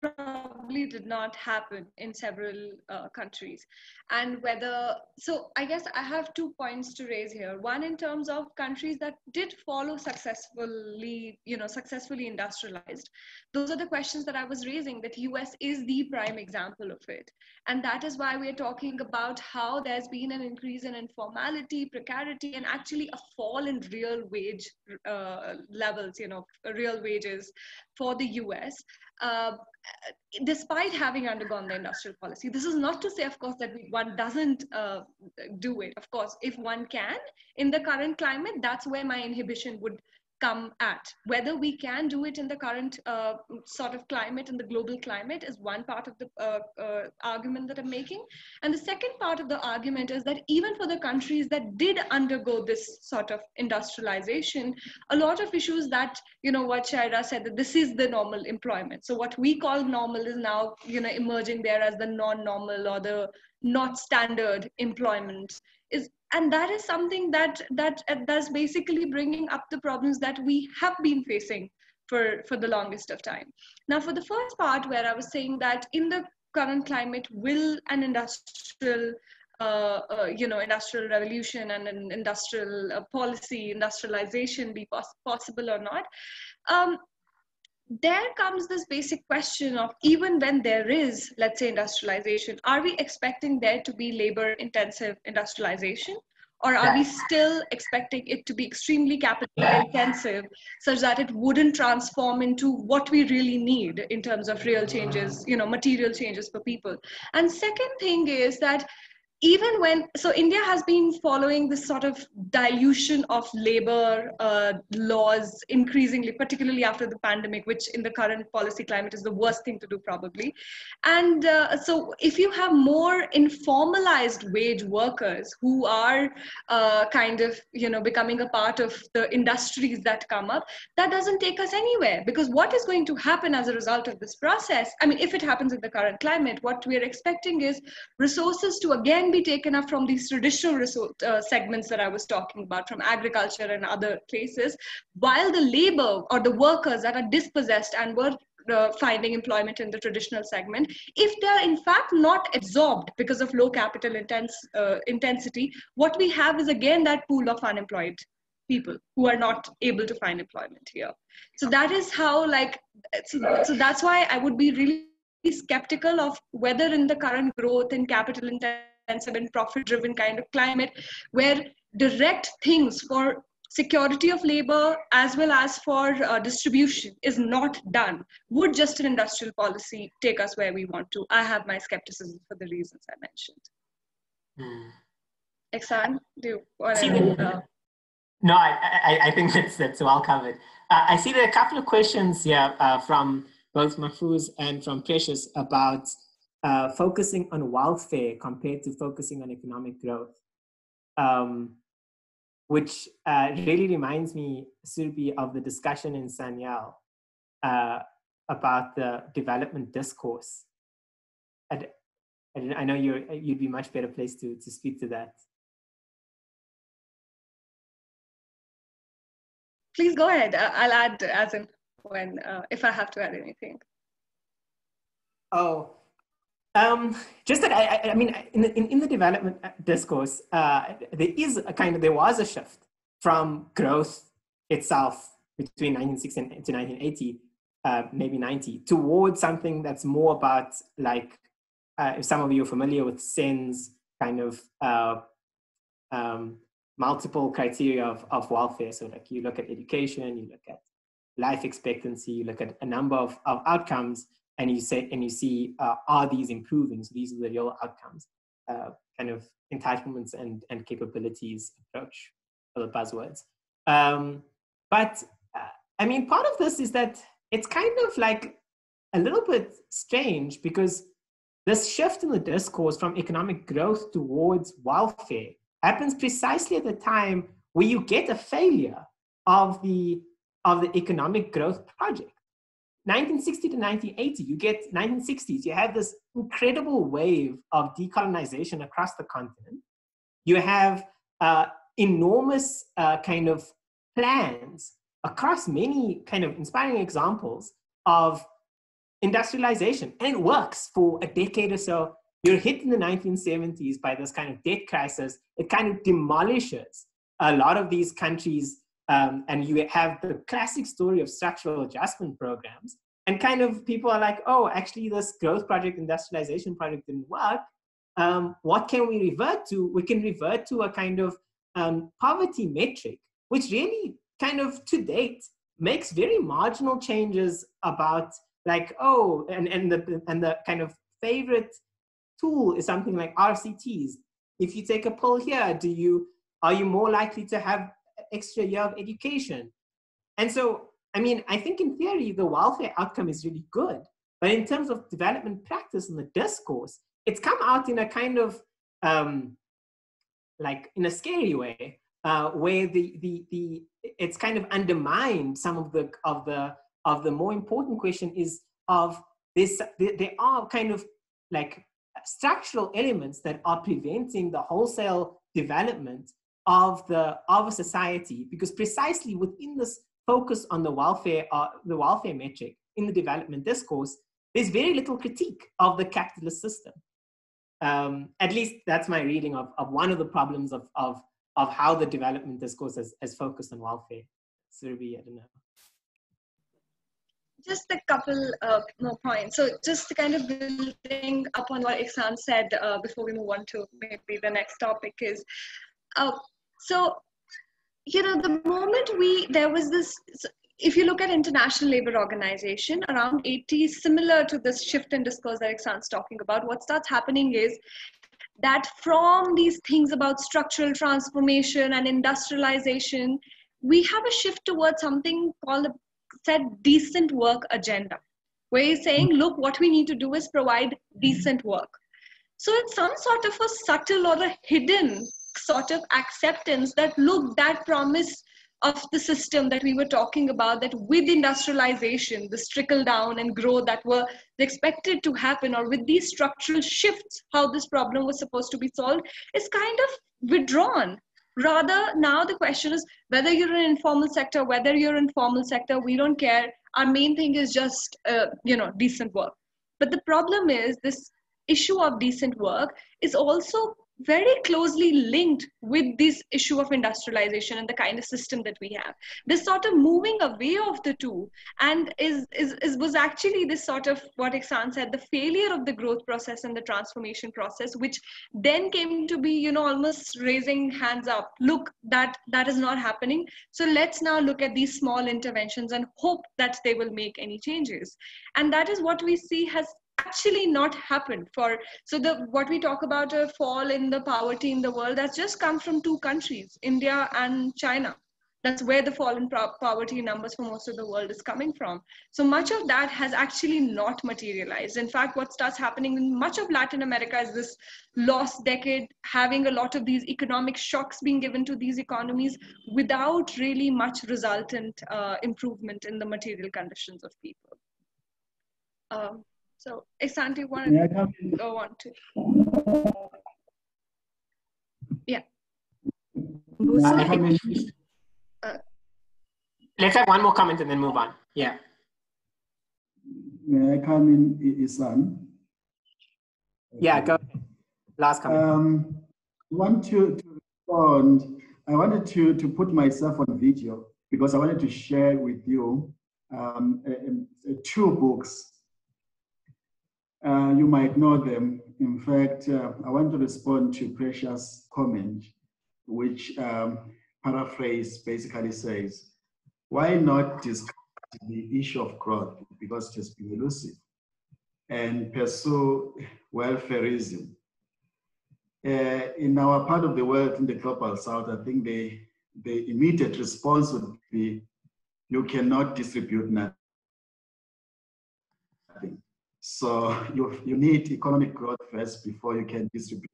probably did not happen in several uh, countries. And whether so i guess i have two points to raise here. One in terms of countries that did follow successfully you know successfully industrialized those are the questions that i was raising that us is the prime example of it. And that is why we're talking about how there's been an increase in informality precarity and actually a fall in real wage uh, levels you know real wages for the us uh, despite having undergone the industrial policy. This is not to say, of course, that one doesn't uh, do it. Of course, if one can, in the current climate, that's where my inhibition would come at. Whether we can do it in the current uh, sort of climate and the global climate is one part of the uh, uh, argument that I'm making. And the second part of the argument is that even for the countries that did undergo this sort of industrialization, a lot of issues that, you know, what Shaira said, that this is the normal employment. So what we call normal is now, you know, emerging there as the non-normal or the not standard employment is and that is something that that that's basically bringing up the problems that we have been facing for for the longest of time. Now for the first part where i was saying that in the current climate will an industrial uh, uh, you know industrial revolution and an industrial uh, policy industrialization be pos- possible or not? Um, there comes this basic question of even when there is, let's say, industrialization, are we expecting there to be labor intensive industrialization? Or are we still expecting it to be extremely capital intensive such that it wouldn't transform into what we really need in terms of real changes, you know, material changes for people? And second thing is that even when so india has been following this sort of dilution of labor uh, laws increasingly particularly after the pandemic which in the current policy climate is the worst thing to do probably. And uh, so if you have more informalized wage workers who are uh, kind of you know becoming a part of the industries that come up that doesn't take us anywhere. Because what is going to happen as a result of this process i mean if it happens in the current climate what we are expecting is resources to again be taken up from these traditional uh, segments that I was talking about, from agriculture and other places, while the labor or the workers that are dispossessed and were uh, finding employment in the traditional segment, if they are in fact not absorbed because of low capital intense, uh, intensity, what we have is again that pool of unemployed people who are not able to find employment here. So that is how like, so, so that's why I would be really skeptical of whether in the current growth and capital intensive and profit driven kind of climate where direct things for security of labor as well as for uh, distribution is not done. Would just an industrial policy take us where we want to? I have my skepticism for the reasons i mentioned. Mm. Ihsaan, do you want to uh, no I, I, I, think that's, that's well covered. Uh, i see there are a couple of questions here uh, from both Mahfouz and from Precious about uh, focusing on welfare compared to focusing on economic growth, um, which uh, really reminds me, Surbhi, of the discussion in Sanyal uh, about the development discourse. And, and I know you're, you'd be much better placed to, to speak to that. Please go ahead. I'll add as in when, uh, if I have to add anything. Oh, um, just that I, I mean, in the, in, in the development discourse, uh, there is a kind of there was a shift from growth itself between 1960 and to 1980, uh, maybe 90, towards something that's more about like uh, if some of you are familiar with Sen's kind of uh, um, multiple criteria of, of welfare. So like you look at education, you look at life expectancy, you look at a number of, of outcomes and you say and you see uh, are these improving? So these are the real outcomes uh, kind of entitlements and and capabilities approach for the buzzwords. Um, but uh, i mean part of this is that it's kind of like a little bit strange because this shift in the discourse from economic growth towards welfare happens precisely at the time where you get a failure of the of the economic growth project 1960 to 1980, you get 1960s, you have this incredible wave of decolonization across the continent. You have uh, enormous uh, kind of plans across many kind of inspiring examples of industrialization. And it works for a decade or so. You're hit in the 1970s by this kind of debt crisis. It kind of demolishes a lot of these countries' Um, and you have the classic story of structural adjustment programs. And kind of people are like, oh, actually, this growth project, industrialization project didn't work. Um, what can we revert to? We can revert to a kind of um, poverty metric, which really kind of to date makes very marginal changes about like, oh, and, and, the, and the kind of favorite tool is something like RCTs. If you take a poll here, do you are you more likely to have extra year of education. and so, I mean, I think in theory, the welfare outcome is really good. But in terms of development practice and the discourse, it's come out in a kind of um, like in a scary way, uh, where the, the, the, it's kind of undermined some of the, of the, of the more important question is of this, there are kind of like structural elements that are preventing the wholesale development of the of a society because precisely within this focus on the welfare uh, the welfare metric in the development discourse there's very little critique of the capitalist system. Um, at least that's my reading of, of one of the problems of, of, of how the development discourse has, has focused on welfare. Surbhi, I don't know. Just a couple uh, more points. So just kind of building upon what Ihsaan said uh, before we move on to maybe the next topic is, uh, so, you know, the moment we, there was this, if you look at International Labour Organization, around 80, similar to this shift in discourse that Ihsaan's talking about, what starts happening is that from these things about structural transformation and industrialization, we have a shift towards something called a said decent work agenda, where he's saying, look, what we need to do is provide decent work. So it's some sort of a subtle or a hidden sort of acceptance that, look, that promise of the system that we were talking about, that with industrialization, the trickle down and growth that were expected to happen, or with these structural shifts, how this problem was supposed to be solved, is kind of withdrawn. Rather now the question is whether you're in informal sector whether you're in formal sector we don't care. Our main thing is just uh, you know decent work. But the problem is this issue of decent work is also very closely linked with this issue of industrialization and the kind of system that we have. This sort of moving away of the two and is, is, is was actually this sort of what Ihsaan said the failure of the growth process and the transformation process which then came to be you know almost raising hands up. Look that that is not happening. So let's now look at these small interventions and hope that they will make any changes. And that is what we see has actually not happened. For so the what we talk about a fall in the poverty in the world that's just come from two countries india and china. That's where the fall in poverty numbers for most of the world is coming from. So much of that has actually not materialized. In fact what starts happening in much of latin america is this lost decade having a lot of these economic shocks being given to these economies without really much resultant uh, improvement in the material conditions of people. Um, so, Ihsaan, do you want to go on to? Yeah. Uh, Let's have one more comment and then move on. Yeah. May I come in, Ihsaan? Yeah, go ahead. Last comment. Um, I want to, to respond. I wanted to, to put myself on video because I wanted to share with you um, two books uh, you might know them. In fact, uh, I want to respond to Precious' comment, which um, paraphrase basically says, why not discuss the issue of growth because it has been elusive and pursue welfareism? Uh, in our part of the world, in the global south, I think the, the immediate response would be, you cannot distribute nothing so you, you need economic growth first before you can distribute.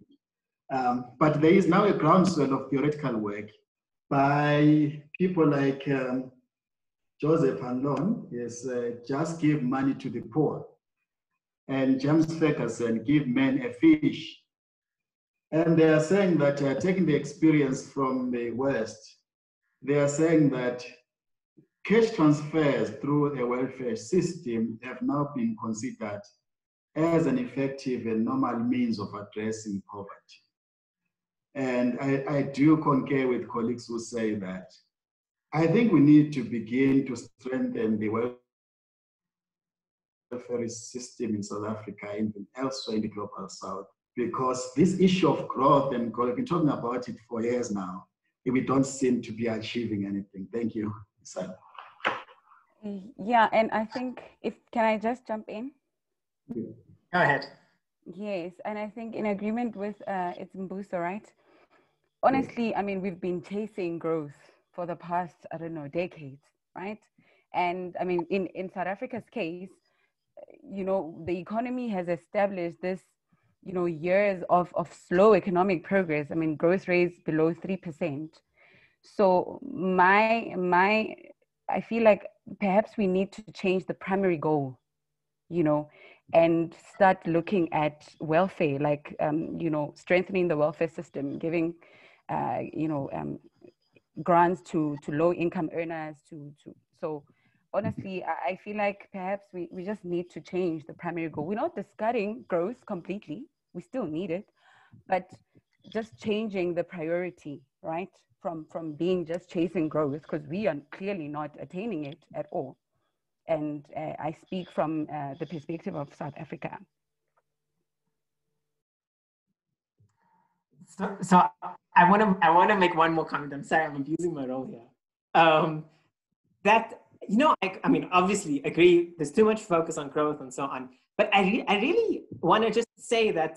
Um, but there is now a groundswell of theoretical work by people like um, Joseph Hanlon, yes, uh, just give money to the poor. And James Ferguson, give men a fish. And they are saying that, uh, taking the experience from the West, they are saying that Cash transfers through a welfare system have now been considered as an effective and normal means of addressing poverty. And I, I do concur with colleagues who say that I think we need to begin to strengthen the welfare system in South Africa and elsewhere in the global south because this issue of growth and we've been talking about it for years now, we don't seem to be achieving anything. Thank you, Sir. Yeah, and I think if can I just jump in? Go ahead. Yes, and I think in agreement with uh, it's Mbuso, right? Honestly, I mean, we've been chasing growth for the past, I don't know, decades. right? And I mean, in, in South Africa's case, you know, the economy has established this, you know, years of, of slow economic progress. I mean, growth rates below 3%. So my, my, I feel like perhaps we need to change the primary goal, you know, and start looking at welfare, like, um, you know, strengthening the welfare system, giving, uh, you know, um, grants to, to low income earners, to, to, so honestly, I feel like perhaps we, we just need to change the primary goal. We're not discarding growth completely. We still need it, but just changing the priority, right? From, from being just chasing growth, because we are clearly not attaining it at all. And uh, I speak from uh, the perspective of South Africa. So, so I want to I want to make one more comment. I'm sorry, I'm abusing my role here. Um, that you know, I, I mean, obviously, agree. There's too much focus on growth and so on. But I, re- I really want to just say that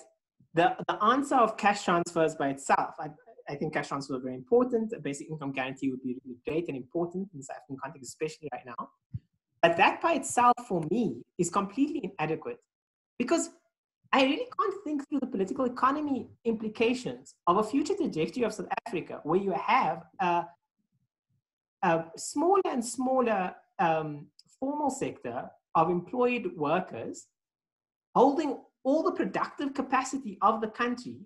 the, the answer of cash transfers by itself, I, I think cash transfers are very important. A basic income guarantee would be really great and important in South African context, especially right now. But that by itself, for me, is completely inadequate because I really can't think through the political economy implications of a future trajectory of South Africa where you have a a smaller and smaller um, formal sector of employed workers holding all the productive capacity of the country,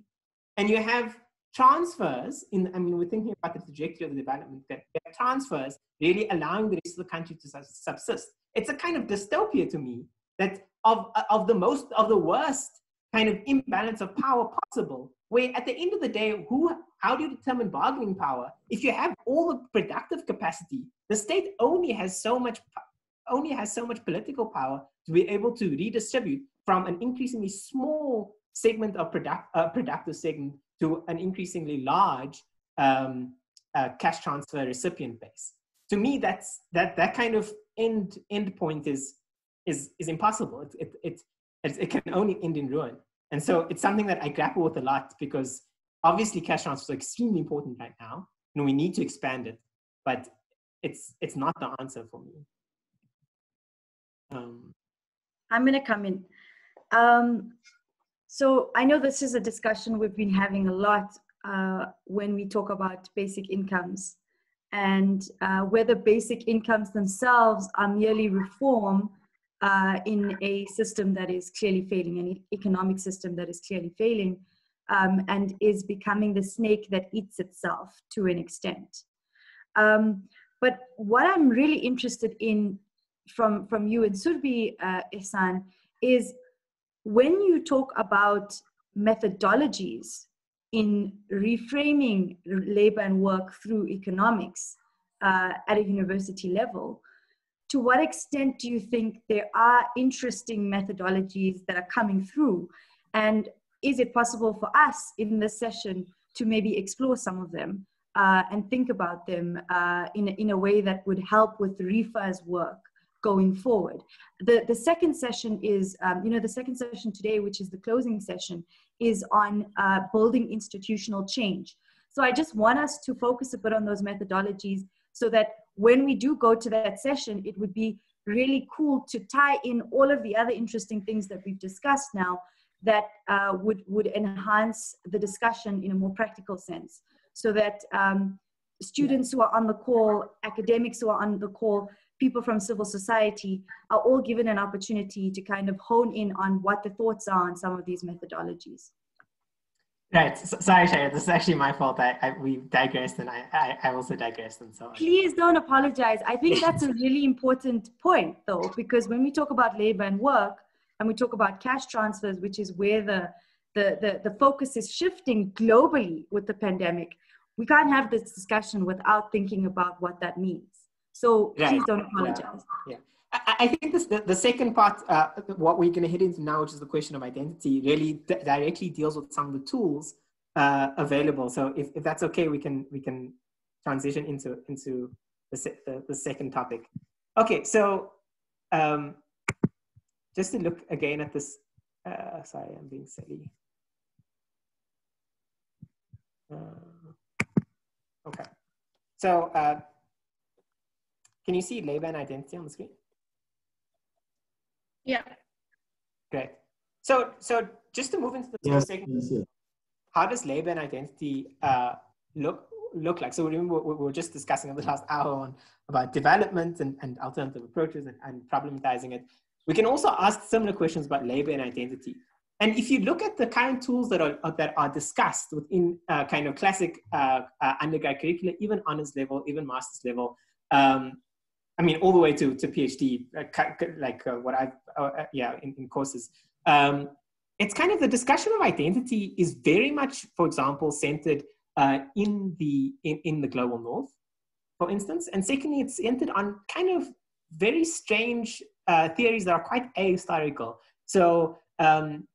and you have transfers in, I mean, we're thinking about the trajectory of the development, that transfers really allowing the rest of the country to subsist. It's a kind of dystopia to me that of, of the most, of the worst kind of imbalance of power possible, where at the end of the day, who how do you determine bargaining power? If you have all the productive capacity, the state only has so much only has so much political power to be able to redistribute from an increasingly small segment of product, uh, productive segment to an increasingly large um, uh, cash transfer recipient base. To me, that's that that kind of end end point is is is impossible. It it it, it can only end in ruin. And so it's something that I grapple with a lot because obviously cash transfers are extremely important right now and we need to expand it but it's it's not the answer for me um, i'm going to come in um, so i know this is a discussion we've been having a lot uh, when we talk about basic incomes and uh, whether basic incomes themselves are merely reform uh, in a system that is clearly failing, an economic system that is clearly failing, um, and is becoming the snake that eats itself to an extent. Um, but what I'm really interested in from, from you and Surbhi, uh, Ihsaan, is when you talk about methodologies in reframing labor and work through economics uh, at a university level, to what extent do you think there are interesting methodologies that are coming through? And is it possible for us in this session to maybe explore some of them uh, and think about them uh, in, in a way that would help with REFA's work going forward. The, the second session is, um, you know, the second session today, which is the closing session, is on uh, building institutional change. So I just want us to focus a bit on those methodologies so that when we do go to that session, it would be really cool to tie in all of the other interesting things that we've discussed now that uh, would, would enhance the discussion in a more practical sense so that um, students who are on the call, academics who are on the call, people from civil society are all given an opportunity to kind of hone in on what the thoughts are on some of these methodologies. Right. Sorry, Shaya. This is actually my fault. I, I we digressed, and I, I, I also digressed, and so on. Please don't apologize. I think that's a really important point, though, because when we talk about labor and work, and we talk about cash transfers, which is where the, the, the, the focus is shifting globally with the pandemic, we can't have this discussion without thinking about what that means. So right. please don't apologize. Yeah. yeah. I, I think this, the, the second part, uh, what we're going to hit into now, which is the question of identity, really d- directly deals with some of the tools uh, available. So if, if that's okay, we can we can transition into into the, the, the second topic. Okay, so um, just to look again at this, uh, sorry, I'm being silly. Uh, okay, so uh, can you see labor and identity on the screen? Yeah. Great. So, so just to move into the yes, segment, yes, how does labor and identity uh, look look like? So we, we were just discussing in the last hour on about development and, and alternative approaches and, and problematizing it. We can also ask similar questions about labor and identity. And if you look at the current tools that are, that are discussed within uh, kind of classic uh, uh, undergrad curricula, even honors level, even master's level, um, I mean, all the way to, to PhD, uh, like uh, what I've, uh, yeah, in, in courses. Um, it's kind of the discussion of identity is very much, for example, centered in, the, in, in the global north, for instance. And secondly, it's centered on kind of very strange theories that are quite ahistorical. So um,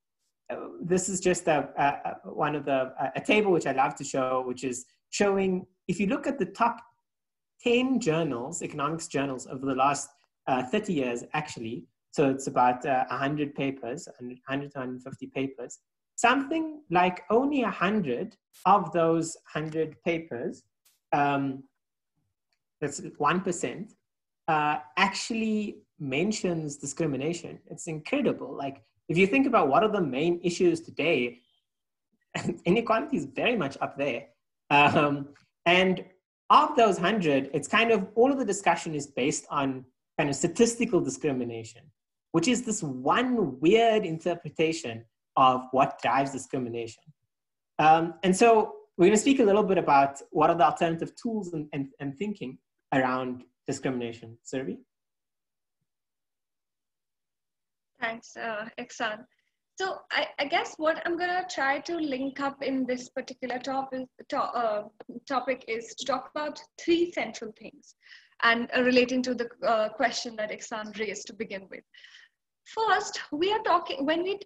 this is just a, a one of the a table which I love to show, which is showing if you look at the top 10 journals, economics journals over the last uh, 30 years, actually. So it's about uh, 100 papers, 100 to 150 papers. Something like only 100 of those 100 papers, um, that's 1%, uh, actually mentions discrimination. It's incredible. Like if you think about what are the main issues today, inequality is very much up there. Um, and of those 100, it's kind of all of the discussion is based on kind of statistical discrimination, which is this one weird interpretation of what drives discrimination. Um, and so we're going to speak a little bit about what are the alternative tools and, and, and thinking around discrimination. Surbhi? Thanks, uh, Ihsaan. So I, I, guess what I'm going to try to link up in this particular topic, to, uh, topic is to talk about three central things and uh, relating to the uh, question that Ihsaan raised to begin with. First, we are talking, when we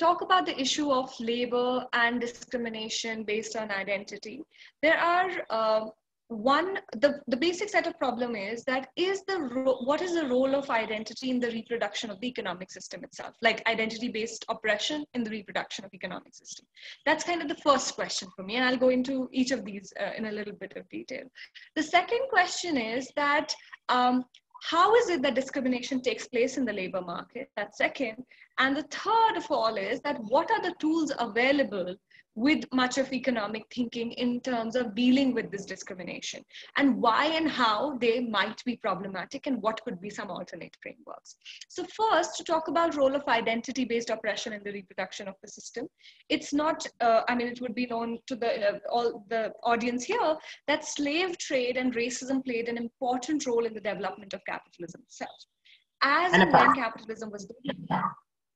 talk about the issue of labor and discrimination based on identity, there are uh, one the, the basic set of problem is that is the what is the role of identity in the reproduction of the economic system itself? Like identity based oppression in the reproduction of economic system. That's kind of the first question for me and i'll go into each of these uh, in a little bit of detail. The second question is that um, how is it that discrimination takes place in the labor market? That's second. And the third of all is that what are the tools available with much of economic thinking in terms of dealing with this discrimination and why and how they might be problematic and what could be some alternate frameworks. So first to talk about role of identity based oppression in the reproduction of the system. It's not, uh, I mean, it would be known to the, uh, all the audience here that slave trade and racism played an important role in the development of capitalism itself. As and, when capitalism was,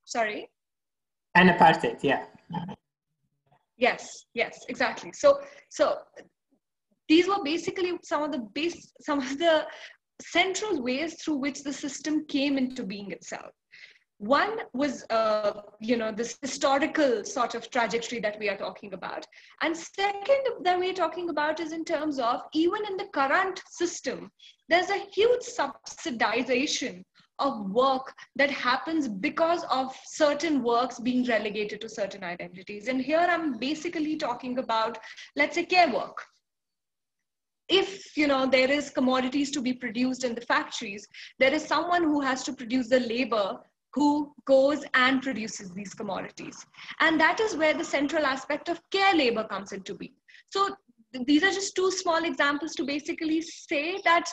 sorry? And apartheid, yeah. Yes, yes, exactly. So, so these were basically some of the base, some of the central ways through which the system came into being itself. One was, uh, you know, this historical sort of trajectory that we are talking about. And second that we're talking about is in terms of even in the current system, there's a huge subsidization of work that happens because of certain works being relegated to certain identities. And here I'm basically talking about, let's say, care work. If you know there is commodities to be produced in the factories, there is someone who has to produce the labor who goes and produces these commodities. And that is where the central aspect of care labor comes into being. So these are just two small examples to basically say that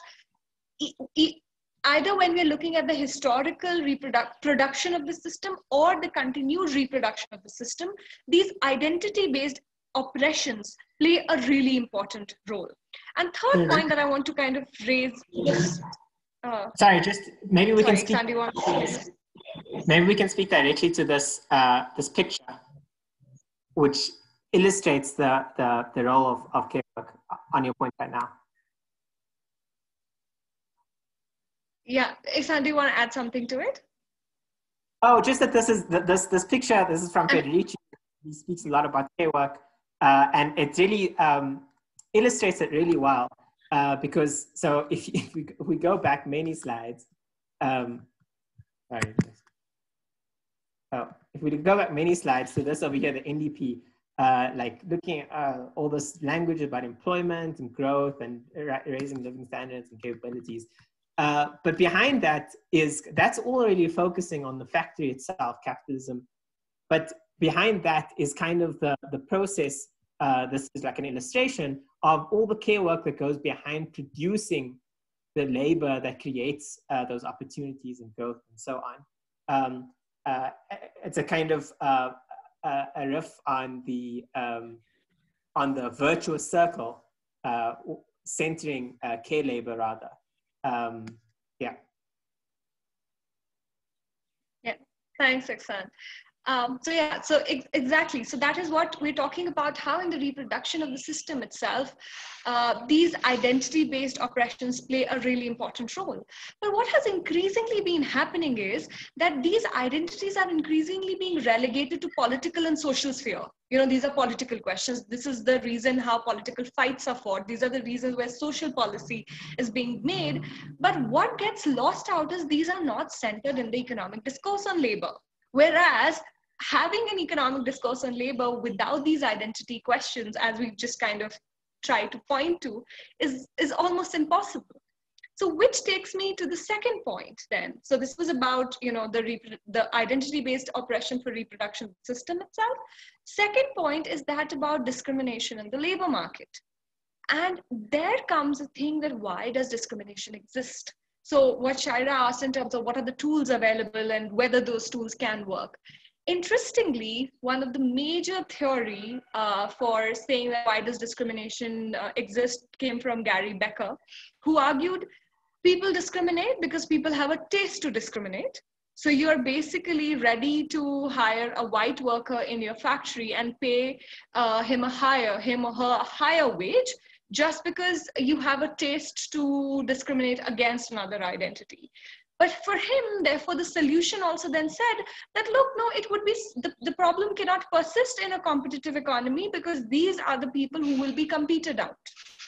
either when we're looking at the historical reproduction production of the system or the continued reproduction of the system, these identity-based oppressions play a really important role. And 3rd mm-hmm. point that I want to kind of raise is, uh, sorry, just maybe we sorry, can speak. maybe we can speak directly to this uh, this picture, which illustrates the the, the role of, of care work on your point right now. Yeah, Ihsaan, do you want to add something to it? Oh, just that this is this this picture. This is from Federici. He speaks a lot about care work, uh, and it really um, illustrates it really well. Uh, because so if, if, we if we go back many slides, um, sorry. Oh, if we go back many slides, so this over here, the NDP, uh, like looking at uh, all this language about employment and growth and raising living standards and capabilities. Uh, but behind that is that's already focusing on the factory itself, capitalism. But behind that is kind of the, the process. Uh, this is like an illustration of all the care work that goes behind producing the labor that creates uh, those opportunities and growth and so on. Um, uh, it's a kind of uh, a riff on the um, on the virtuous circle, uh, centering care labor rather. Um, yeah. Yeah. Thanks, Ihsaan. Um, so yeah, so ex exactly. So that is what we're talking about, how in the reproduction of the system itself, uh, these identity-based oppressions play a really important role. But what has increasingly been happening is that these identities are increasingly being relegated to political and social sphere. You know, these are political questions. This is the reason how political fights are fought. These are the reasons where social policy is being made. But what gets lost out is these are not centered in the economic discourse on labor. Whereas having an economic discourse on labor without these identity questions, as we've just kind of try to point to, is, is almost impossible. So which takes me to the second point then. So this was about, you know, the, the identity-based oppression for reproduction system itself. Second point is that about discrimination in the labor market. And there comes a thing that why does discrimination exist? So what Shaira asked in terms of what are the tools available and whether those tools can work. Interestingly, one of the major theory uh, for saying that why does discrimination uh, exist came from Gary Becker, who argued people discriminate because people have a taste to discriminate. So you're basically ready to hire a white worker in your factory and pay uh, him a higher, him or her a higher wage just because you have a taste to discriminate against another identity. But for him, therefore, the solution also then said that, look, no, it would be the, the problem cannot persist in a competitive economy because these are the people who will be competed out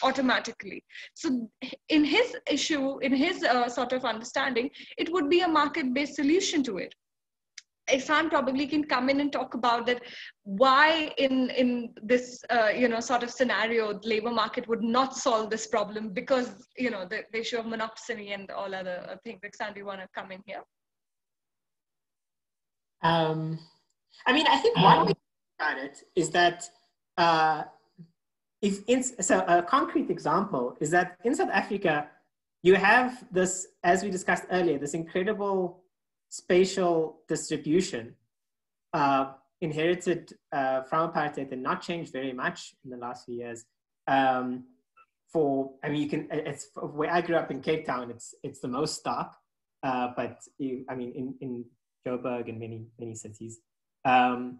automatically. So, in his issue, in his uh, sort of understanding, it would be a market based solution to it. Ihsaan probably can come in and talk about that why in in this uh, you know sort of scenario the labor market would not solve this problem because you know the, the issue of monopsony and all other things. Ihsaan, do you want to come in here? Um, I mean, I think one um, way about it is that uh, if in, so a concrete example is that in South Africa you have this, as we discussed earlier, this incredible spatial distribution uh, inherited uh, from apartheid and not changed very much in the last few years. Um, for, I mean, you can, it's where I grew up in Cape Town, it's, it's the most stark, uh, but you, I mean, in, in Joburg and many, many cities. Um,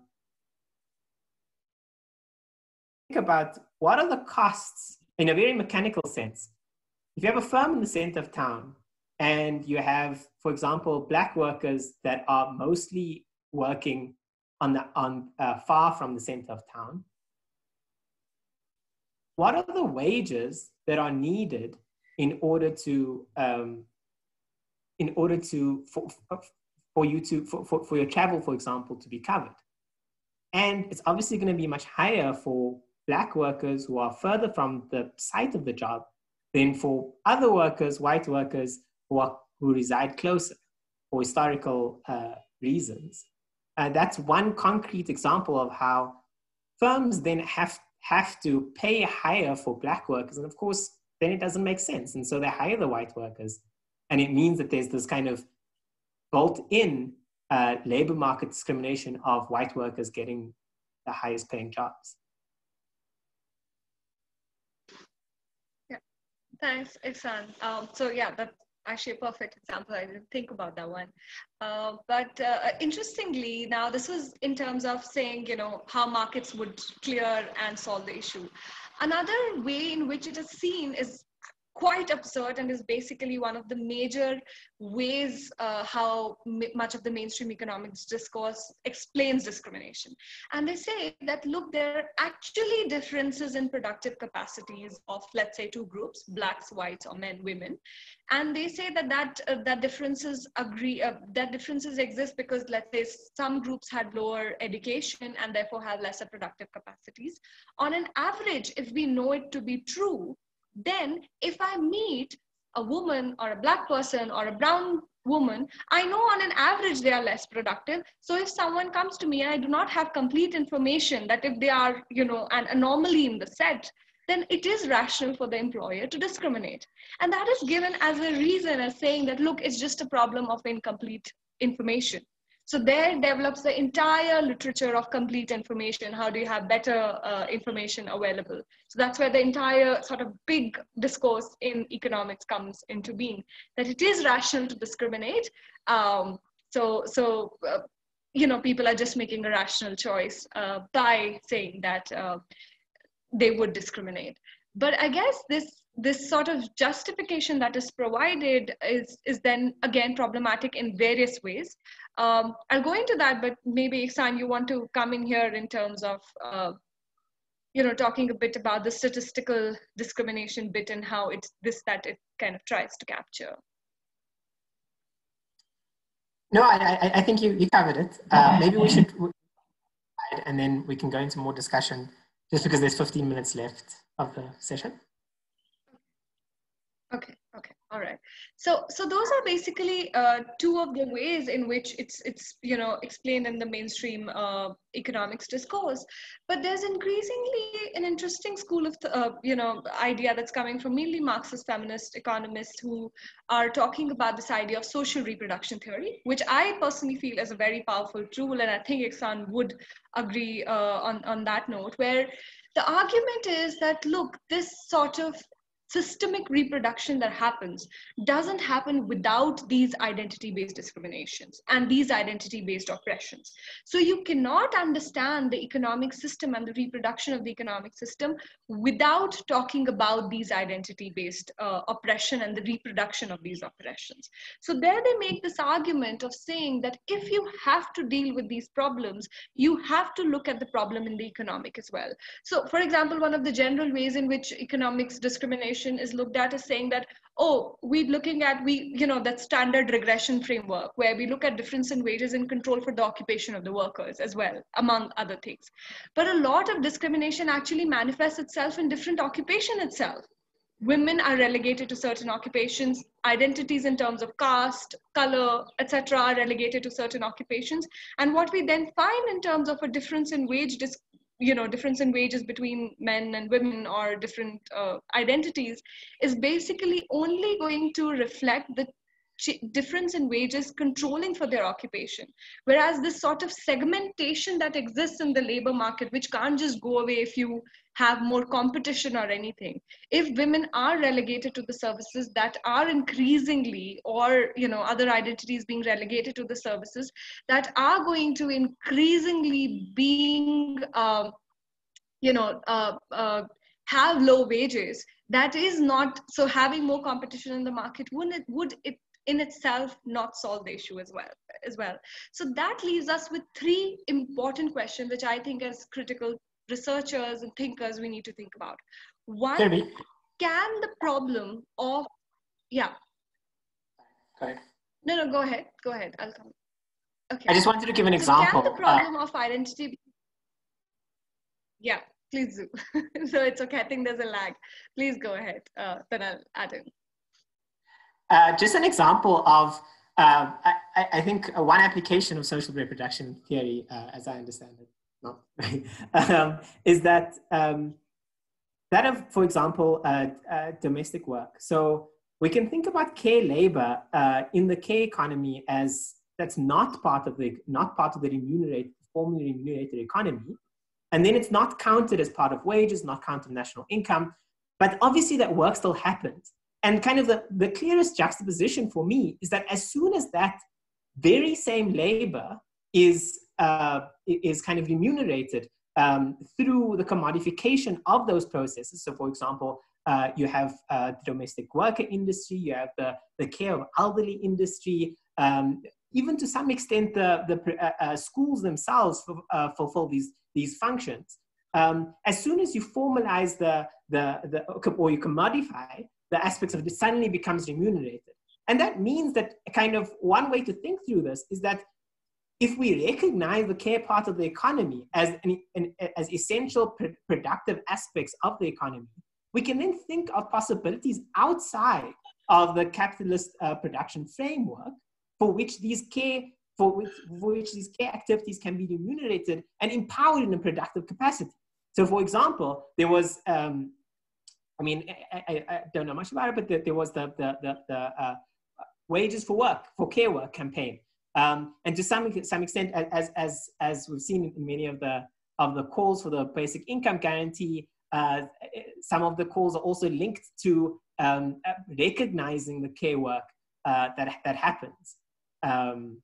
think about what are the costs in a very mechanical sense. If you have a firm in the center of town and you have, for example, black workers that are mostly working on the on uh, far from the center of town. What are the wages that are needed in order to um, in order to for, for you to for, for, for your travel, for example, to be covered? And it's obviously going to be much higher for black workers who are further from the site of the job than for other workers, white workers who, are, who reside closer for historical uh, reasons. Uh, that's one concrete example of how firms then have, have to pay higher for black workers. And of course, then it doesn't make sense. And so they hire the white workers. And it means that there's this kind of built in uh, labor market discrimination of white workers getting the highest paying jobs. Yeah, thanks, Ihsaan. Um, so yeah, that actually a perfect example. I didn't think about that one. Uh, but uh, interestingly, now this was in terms of saying, you know, how markets would clear and solve the issue. Another way in which it is seen is quite absurd and is basically one of the major ways uh, how much of the mainstream economics discourse explains discrimination. And they say that, look, there are actually differences in productive capacities of, let's say, two groups, blacks, whites, or men, women. And they say that that, uh, that differences agree, uh, that differences exist because, let's say, some groups had lower education and therefore have lesser productive capacities. On an average, if we know it to be true, then if I meet a woman or a black person or a brown woman, I know on an average they are less productive. So if someone comes to me and I do not have complete information that if they are, you know, an anomaly in the set, then it is rational for the employer to discriminate. And that is given as a reason as saying that, look, it's just a problem of incomplete information. So there develops the entire literature of complete information. How do you have better uh, information available? So that's where the entire sort of big discourse in economics comes into being, that it is rational to discriminate. Um, so, so uh, you know, people are just making a rational choice uh, by saying that uh, they would discriminate. But I guess this this sort of justification that is provided is is then again problematic in various ways. Um, I'll go into that, but maybe Ihsaan, you want to come in here in terms of uh, you know talking a bit about the statistical discrimination bit and how it's this that it kind of tries to capture. No, I, I think you, you covered it. Uh, maybe we should, and then we can go into more discussion just because there's 15 minutes left of the session. Okay, okay, all right. So, so those are basically uh, two of the ways in which it's it's you know explained in the mainstream uh, economics discourse. But there's increasingly an interesting school of uh, you know idea that's coming from mainly Marxist feminist economists who are talking about this idea of social reproduction theory, which I personally feel is a very powerful tool, and I think Ihsaan would agree uh, on on that note, where the argument is that look, this sort of systemic reproduction that happens doesn't happen without these identity based discriminations and these identity based oppressions. So you cannot understand the economic system and the reproduction of the economic system without talking about these identity based uh, oppression and the reproduction of these oppressions. So there they make this argument of saying that if you have to deal with these problems, you have to look at the problem in the economic as well. So, for example, one of the general ways in which economics discrimination is looked at as saying that oh we're looking at we you know that standard regression framework where we look at difference in wages and control for the occupation of the workers as well among other things. But a lot of discrimination actually manifests itself in different occupation itself. Women are relegated to certain occupations. Identities in terms of caste color etc are relegated to certain occupations. And what we then find in terms of a difference in wage dis- you know difference in wages between men and women or different uh, identities is basically only going to reflect the difference in wages controlling for their occupation. Whereas this sort of segmentation that exists in the labor market which can't just go away if you have more competition or anything. If women are relegated to the services that are increasingly or you know other identities being relegated to the services that are going to increasingly being uh, you know uh, uh, have low wages that is not so having more competition in the market would it would it in itself not solve the issue as well as well so that leaves us with three important questions which i think as critical researchers and thinkers we need to think about. One, can the problem of, yeah. Go No, no, go ahead. Go ahead. I'll come. Okay. I just wanted to give an so example. Can the problem uh, of identity? Yeah, please do. so it's okay. I think there's a lag. Please go ahead. Uh, then I'll add in. Uh, just an example of, uh, I, I, think, one application of social reproduction theory, uh, as I understand it, um, is that um, that of, for example, uh, uh, domestic work. So we can think about care labor in the care economy as that's not part of the not part of the remunerated formally remunerated economy, and then it's not counted as part of wages, not counted national income. But obviously, that work still happens. And kind of the, the clearest juxtaposition for me is that as soon as that very same labor is uh, is kind of remunerated um, through the commodification of those processes. So, for example, uh, you have uh, the domestic worker industry, you have the, the care of elderly industry, um, even to some extent, the, the uh, uh schools themselves uh, fulfill these, these functions. Um, as soon as you formalize the, the, the, or you commodify the aspects of it, suddenly becomes remunerated. And that means that kind of one way to think through this is that if we recognize the care part of the economy as, an, an, as essential pr- productive aspects of the economy, we can then think of possibilities outside of the capitalist uh, production framework for which these care for which, for which these care activities can be remunerated and empowered in a productive capacity. So, for example, there was, um, I mean, I, I, I, don't know much about it, but there, was the, the, the, the uh, wages for work, for care work campaign. Um, and to some, some extent, as, as, as we've seen in many of the, of the calls for the basic income guarantee, uh, some of the calls are also linked to um, recognizing the care work uh, that, that happens. Um,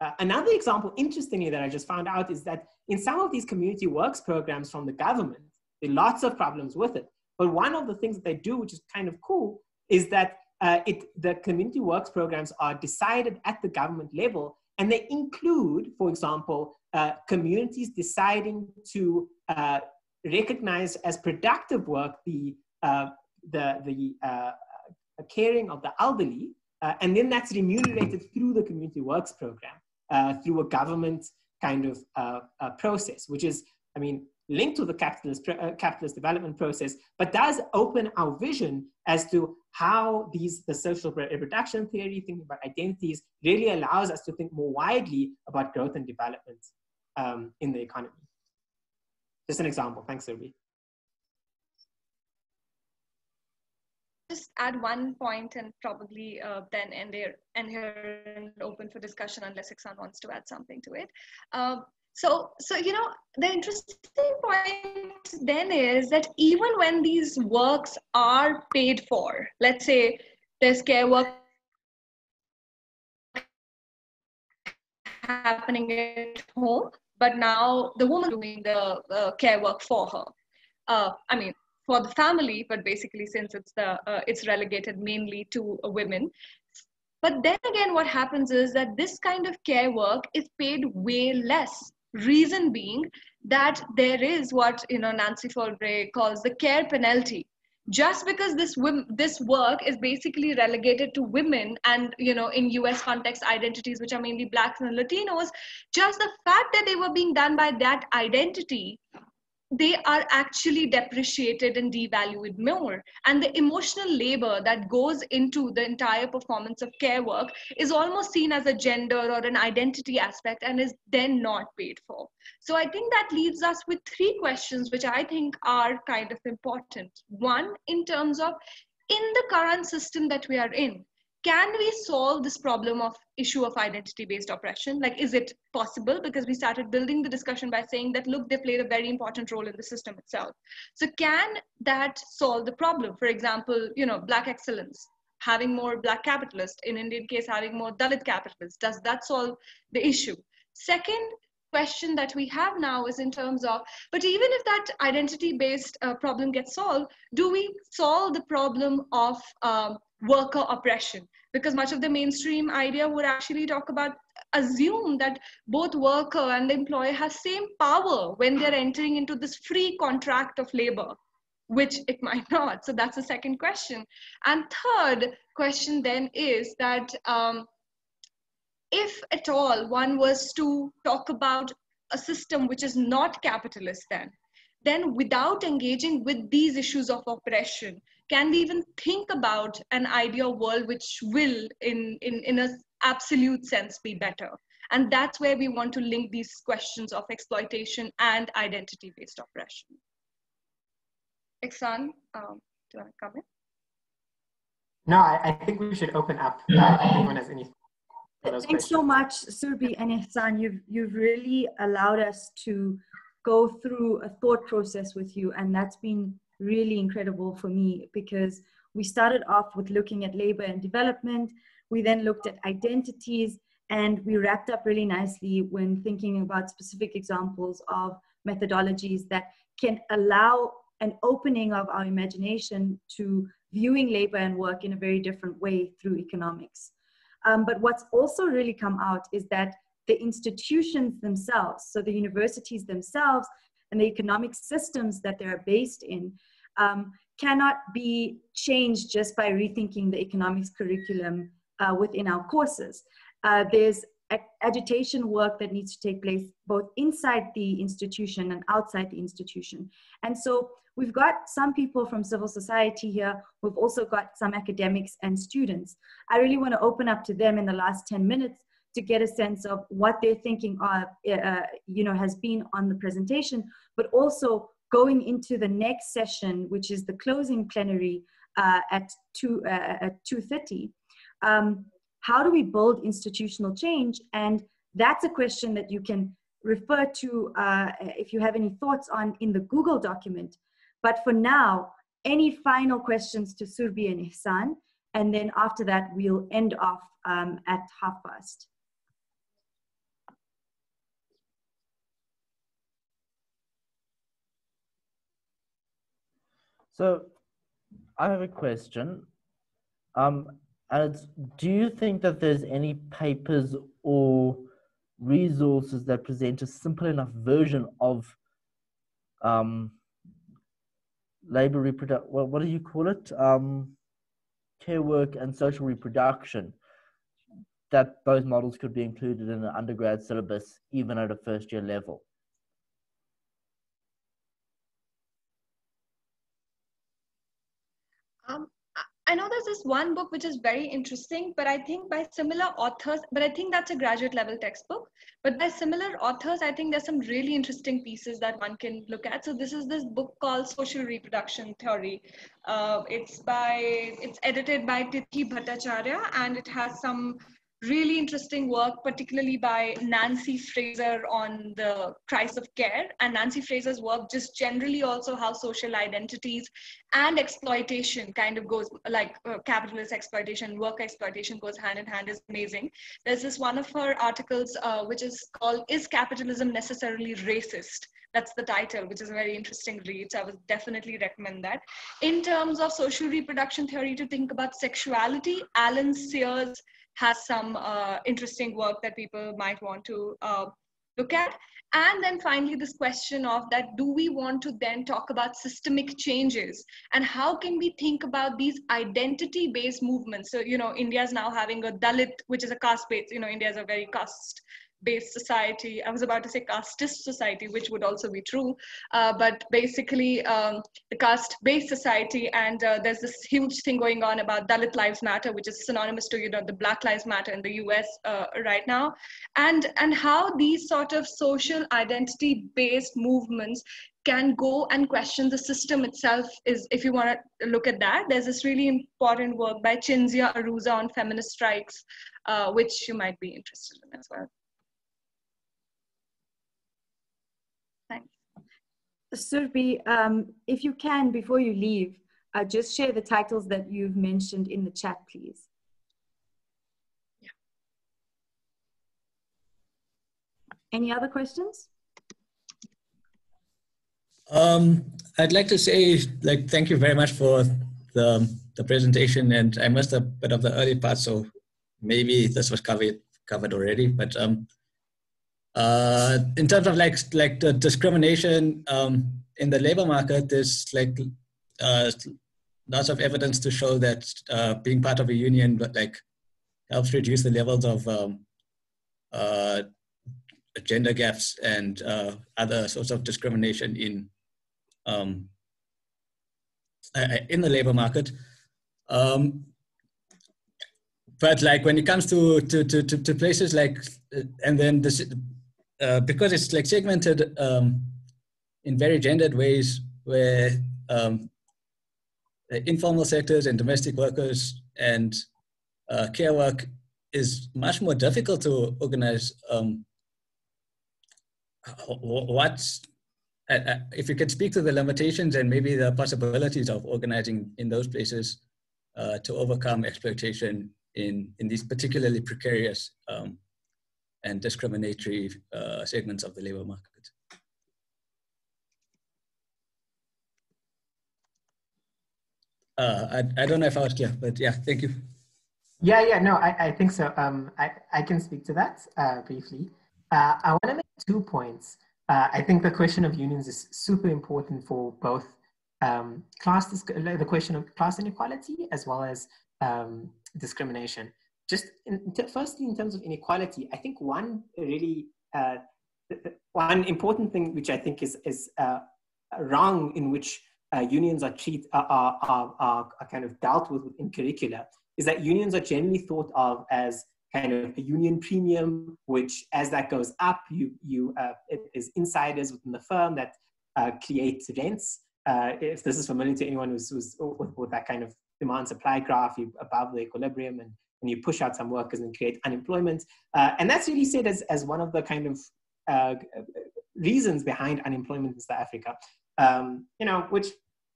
uh, another example, interestingly, that I just found out is that in some of these community works programs from the government, there are lots of problems with it. But one of the things that they do, which is kind of cool, is that uh, it, the community works programs are decided at the government level, and they include, for example, uh, communities deciding to uh, recognize as productive work the, uh, the, the uh, caring of the elderly, and then that's remunerated through the community works program. Uh, through a government kind of uh, uh, process, which is, I mean, linked to the capitalist, uh, capitalist development process, but does open our vision as to how these, the social reproduction theory, thinking about identities, really allows us to think more widely about growth and development um, in the economy. Just an example. Thanks, Surbhi. just add one point and probably uh, then end here, here and open for discussion unless Ihsaan wants to add something to it. Um, so, so you know, the interesting point then is that even when these works are paid for, let's say there's care work happening at home, but now the woman doing the uh, care work for her. Uh, I mean, for the family, but basically since it's the uh, it's relegated mainly to women. But then again, what happens is that this kind of care work is paid way less. Reason being that there is what you know Nancy Folbre calls the care penalty. Just because this this work is basically relegated to women and you know in U.S. context identities which are mainly blacks and Latinos, just the fact that they were being done by that identity they are actually depreciated and devalued more. And the emotional labor that goes into the entire performance of care work is almost seen as a gender or an identity aspect and is then not paid for. So I think that leaves us with three questions, which I think are kind of important. One, in terms of in the current system that we are in, can we solve this problem of issue of identity based oppression? Like is it possible? Because we started building the discussion by saying that look they played a very important role in the system itself. So can that solve the problem? For example you know black excellence having more black capitalists in indian case having more dalit capitalists does that solve the issue? Second question that we have now is in terms of but even if that identity based uh, problem gets solved do we solve the problem of um, worker oppression. Because much of the mainstream idea would actually talk about assume that both worker and the employer has same power when they're entering into this free contract of labor which it might not. So that's the second question. And third question then is that um, if at all one was to talk about a system which is not capitalist then then without engaging with these issues of oppression can we even think about an ideal world which will in in in a absolute sense be better and that's where we want to link these questions of exploitation and identity based oppression Ihsaan, um, do you want to come in? No, I, I think we should open up. Uh, if anyone has any. Thanks questions. so much, Surbhi and Ihsaan. You've you've really allowed us to go through a thought process with you, and that's been really incredible for me because we started off with looking at labor and development. We then looked at identities and we wrapped up really nicely when thinking about specific examples of methodologies that can allow an opening of our imagination to viewing labor and work in a very different way through economics. Um, but what's also really come out is that the institutions themselves, so the universities themselves, and the economic systems that they're based in um, cannot be changed just by rethinking the economics curriculum uh, within our courses. Uh, there's agitation work that needs to take place both inside the institution and outside the institution. And so we've got some people from civil society here. We've also got some academics and students. I really want to open up to them in the last 10 minutes to get a sense of what they're thinking of, uh, you know, has been on the presentation, but also going into the next session, which is the closing plenary uh, at, 2, uh, at 2.30. Um, how do we build institutional change? And that's a question that you can refer to uh, if you have any thoughts on in the Google document. But for now, any final questions to Surbhi and Ihsaan? And then after that, we'll end off um, at half past. So I have a question. Um, and do you think that there's any papers or resources that present a simple enough version of um, labor reproduction, well, what do you call it? Um, care work and social reproduction, that those models could be included in an undergrad syllabus, even at a first year level. I know there's this one book which is very interesting, but I think by similar authors, but I think that's a graduate level textbook. But by similar authors, I think there's some really interesting pieces that one can look at. So this is this book called Social Reproduction Theory. Uh, it's by, it's edited by Tithi Bhattacharya and it has some really interesting work, particularly by Nancy Fraser on the crisis of care. And Nancy Fraser's work just generally also how social identities and exploitation kind of goes like uh, capitalist exploitation, work exploitation goes hand in hand is amazing. There's this one of her articles uh, which is called Is Capitalism Necessarily Racist? That's the title, which is a very interesting read. So I would definitely recommend that. In terms of social reproduction theory, to think about sexuality, Alan Sears has some uh, interesting work that people might want to uh, look at. And then finally, this question of that do we want to then talk about systemic changes and how can we think about these identity based movements? So, you know, India is now having a Dalit, which is a caste based, you know, India is a very caste based society. I was about to say casteist society, which would also be true, uh, but basically um, the caste based society. And uh, there's this huge thing going on about Dalit Lives Matter, which is synonymous to you know the Black Lives Matter in the U.S. Uh, right now, and and how these sort of social identity based movements can go and question the system itself is if you want to look at that there's this really important work by Cinzia Arruzza on feminist strikes uh, which you might be interested in as well Surbhi, um, if you can, before you leave, uh, just share the titles that you've mentioned in the chat, please. Any other questions? Um, I'd like to say, like, thank you very much for the, the presentation, and I missed a bit of the early part, so maybe this was covered covered already. But um, uh, in terms of like like the discrimination um, in the labor market, there's like uh, lots of evidence to show that uh, being part of a union like helps reduce the levels of um, uh, gender gaps and uh, other sorts of discrimination in um, in the labor market. Um, but like when it comes to to to, to places like and then this uh, because it's like segmented um, in very gendered ways where um, informal sectors and domestic workers and uh, care work is much more difficult to organize um, what uh, uh, if you could speak to the limitations and maybe the possibilities of organizing in those places uh, to overcome exploitation in, in these particularly precarious um, and discriminatory uh, segments of the labor market. Uh, I, I don't know if I was clear, but yeah, thank you. Yeah, yeah, no, I, I think so. Um, I, I can speak to that uh, briefly. Uh, I want to make two points. Uh, I think the question of unions is super important for both um, class, the question of class inequality as well as um, discrimination just in, firstly, in terms of inequality, I think one really uh, one important thing which I think is is uh, wrong in which uh, unions are, treat, are, are, are, are kind of dealt with in curricula is that unions are generally thought of as kind of a union premium, which as that goes up, you, you uh, is insiders within the firm that uh, create rents. Uh, if this is familiar to anyone who's, who's with, with, that kind of demand supply graph, you above the equilibrium and, and you push out some workers and create unemployment. Uh, and that's really said as, as one of the kind of uh, reasons behind unemployment in South Africa, um, you know, which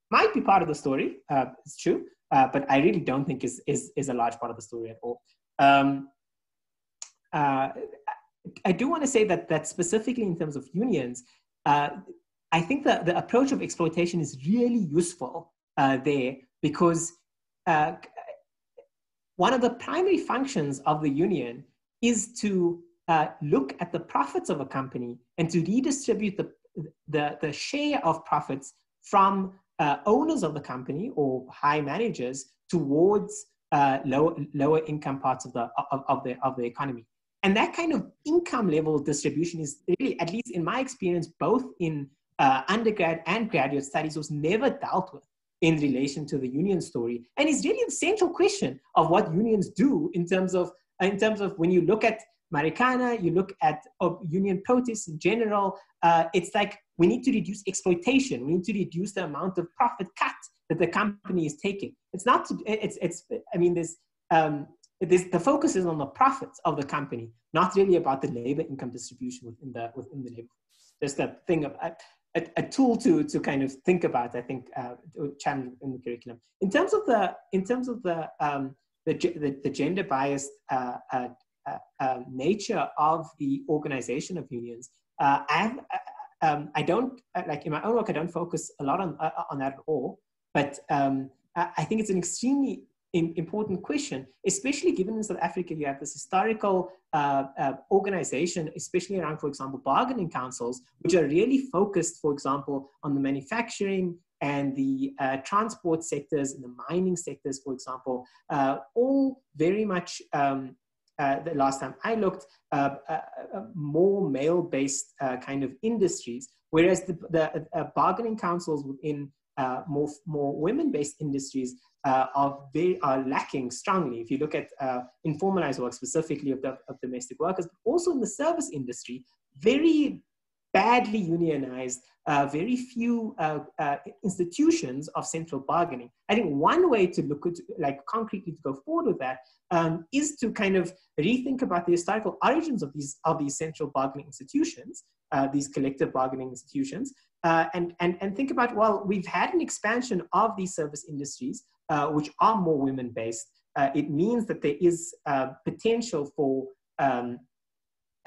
might be part of the story, uh, it's true, but I really don't think is, is, is a large part of the story at all. Um, uh, I do want to say that that specifically in terms of unions, uh, I think that the approach of exploitation is really useful uh, there because uh, one of the primary functions of the union is to uh, look at the profits of a company and to redistribute the, the, the share of profits from uh, owners of the company or high managers towards lower, lower income parts of the, of, of, the, of the economy. And that kind of income level distribution is really, at least in my experience, both in uh, undergrad and graduate studies, was never dealt with in relation to the union story. And it's really the central question of what unions do in terms of, in terms of when you look at Marikana, you look at union protests in general, uh, it's like we need to reduce exploitation. We need to reduce the amount of profit cut that the company is taking. It's not, to, it's, it's, I mean, there's, um, the focus is on the profits of the company, not really about the labor income distribution within the within the labor. Just that thing of a, a tool to to kind of think about. I think uh, challenge in the curriculum. In terms of the in terms of the um, the, the, the gender biased uh, uh, uh, um, nature of the organization of unions, uh, I have. Uh, um, I don't like in my own work. I don't focus a lot on on that at all. But um, I think it's an extremely important question, especially given in South Africa, you have this historical uh, uh, organization, especially around, for example, bargaining councils, which are really focused, for example, on the manufacturing and the uh, transport sectors and the mining sectors, for example, uh, all very much. Um, uh, the last time I looked, uh, more male-based kind of industries, whereas the, the bargaining councils within more, more women-based industries uh, are very are lacking strongly. If you look at uh, informalized work specifically of, the, of domestic workers, but also in the service industry, very badly unionized, uh, very few uh, uh, institutions of central bargaining. I think one way to look at, like concretely to go forward with that, um, is to kind of rethink about the historical origins of these of these central bargaining institutions, uh, these collective bargaining institutions, uh, and, and, and think about, well, we've had an expansion of these service industries, uh, which are more women based. Uh, it means that there is uh, potential for um,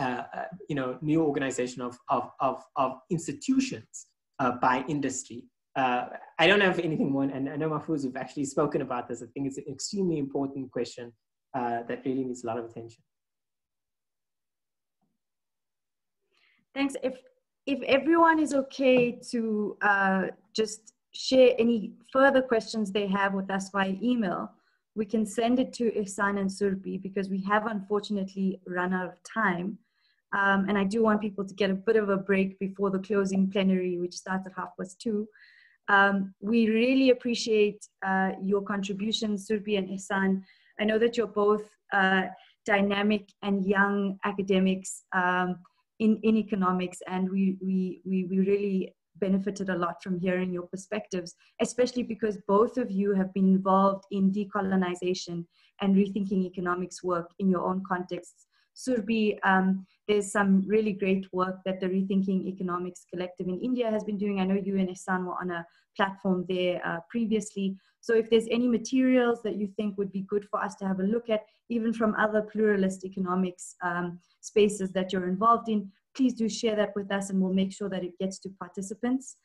uh, uh, you know, new organization of, of, of, of institutions by industry. I don't have anything more, and I know Mahfouz have actually spoken about this. I think it's an extremely important question that really needs a lot of attention. Thanks. If if everyone is okay to just share any further questions they have with us via email, we can send it to Ihsaan and Surbhi because we have unfortunately run out of time. Um, and I do want people to get a bit of a break before the closing plenary, which starts at half past two. Um, we really appreciate uh, your contributions, Surbhi and Ihsaan. I know that you're both uh, dynamic and young academics. Um, in, in economics and we, we, we, we really benefited a lot from hearing your perspectives, especially because both of you have been involved in decolonization and rethinking economics work in your own contexts. Surbhi, um, there's some really great work that the Rethinking Economics Collective in India has been doing. I know you and Ihsaan were on a platform there uh, previously. So if there's any materials that you think would be good for us to have a look at, even from other pluralist economics um, spaces that you're involved in, please do share that with us and we'll make sure that it gets to participants.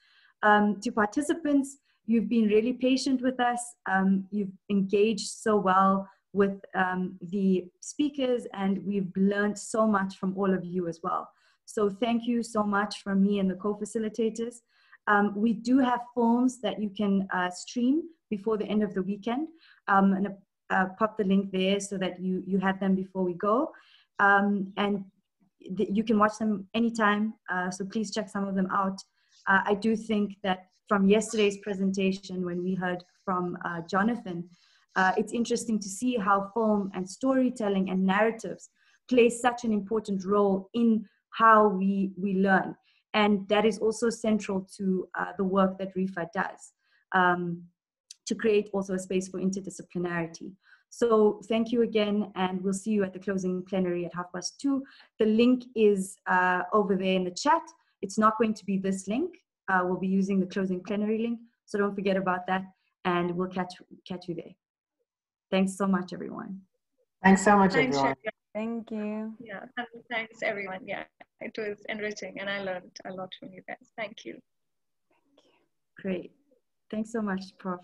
Um, to participants, you've been really patient with us. Um, you've engaged so well with um, the speakers and we've learned so much from all of you as well. So thank you so much from me and the co-facilitators. Um, we do have forms that you can uh, stream before the end of the weekend. Um, and uh, pop the link there so that you, you have them before we go. Um, and you can watch them anytime, uh, so please check some of them out. Uh, I do think that from yesterday's presentation when we heard from uh, Jonathan, uh, it's interesting to see how film and storytelling and narratives play such an important role in how we, we learn. And that is also central to uh, the work that REFA does um, to create also a space for interdisciplinarity. So thank you again, and we'll see you at the closing plenary at half past two. The link is uh, over there in the chat. It's not going to be this link. Uh, we'll be using the closing plenary link, so don't forget about that, and we'll catch, catch you there. Thanks so much, everyone. Thanks so much, Thanks, everyone. Thank you. Yeah, thanks, everyone. Yeah, it was enriching, and I learned a lot from you guys. Thank you. Thank you. Great. Thanks so much, Prof.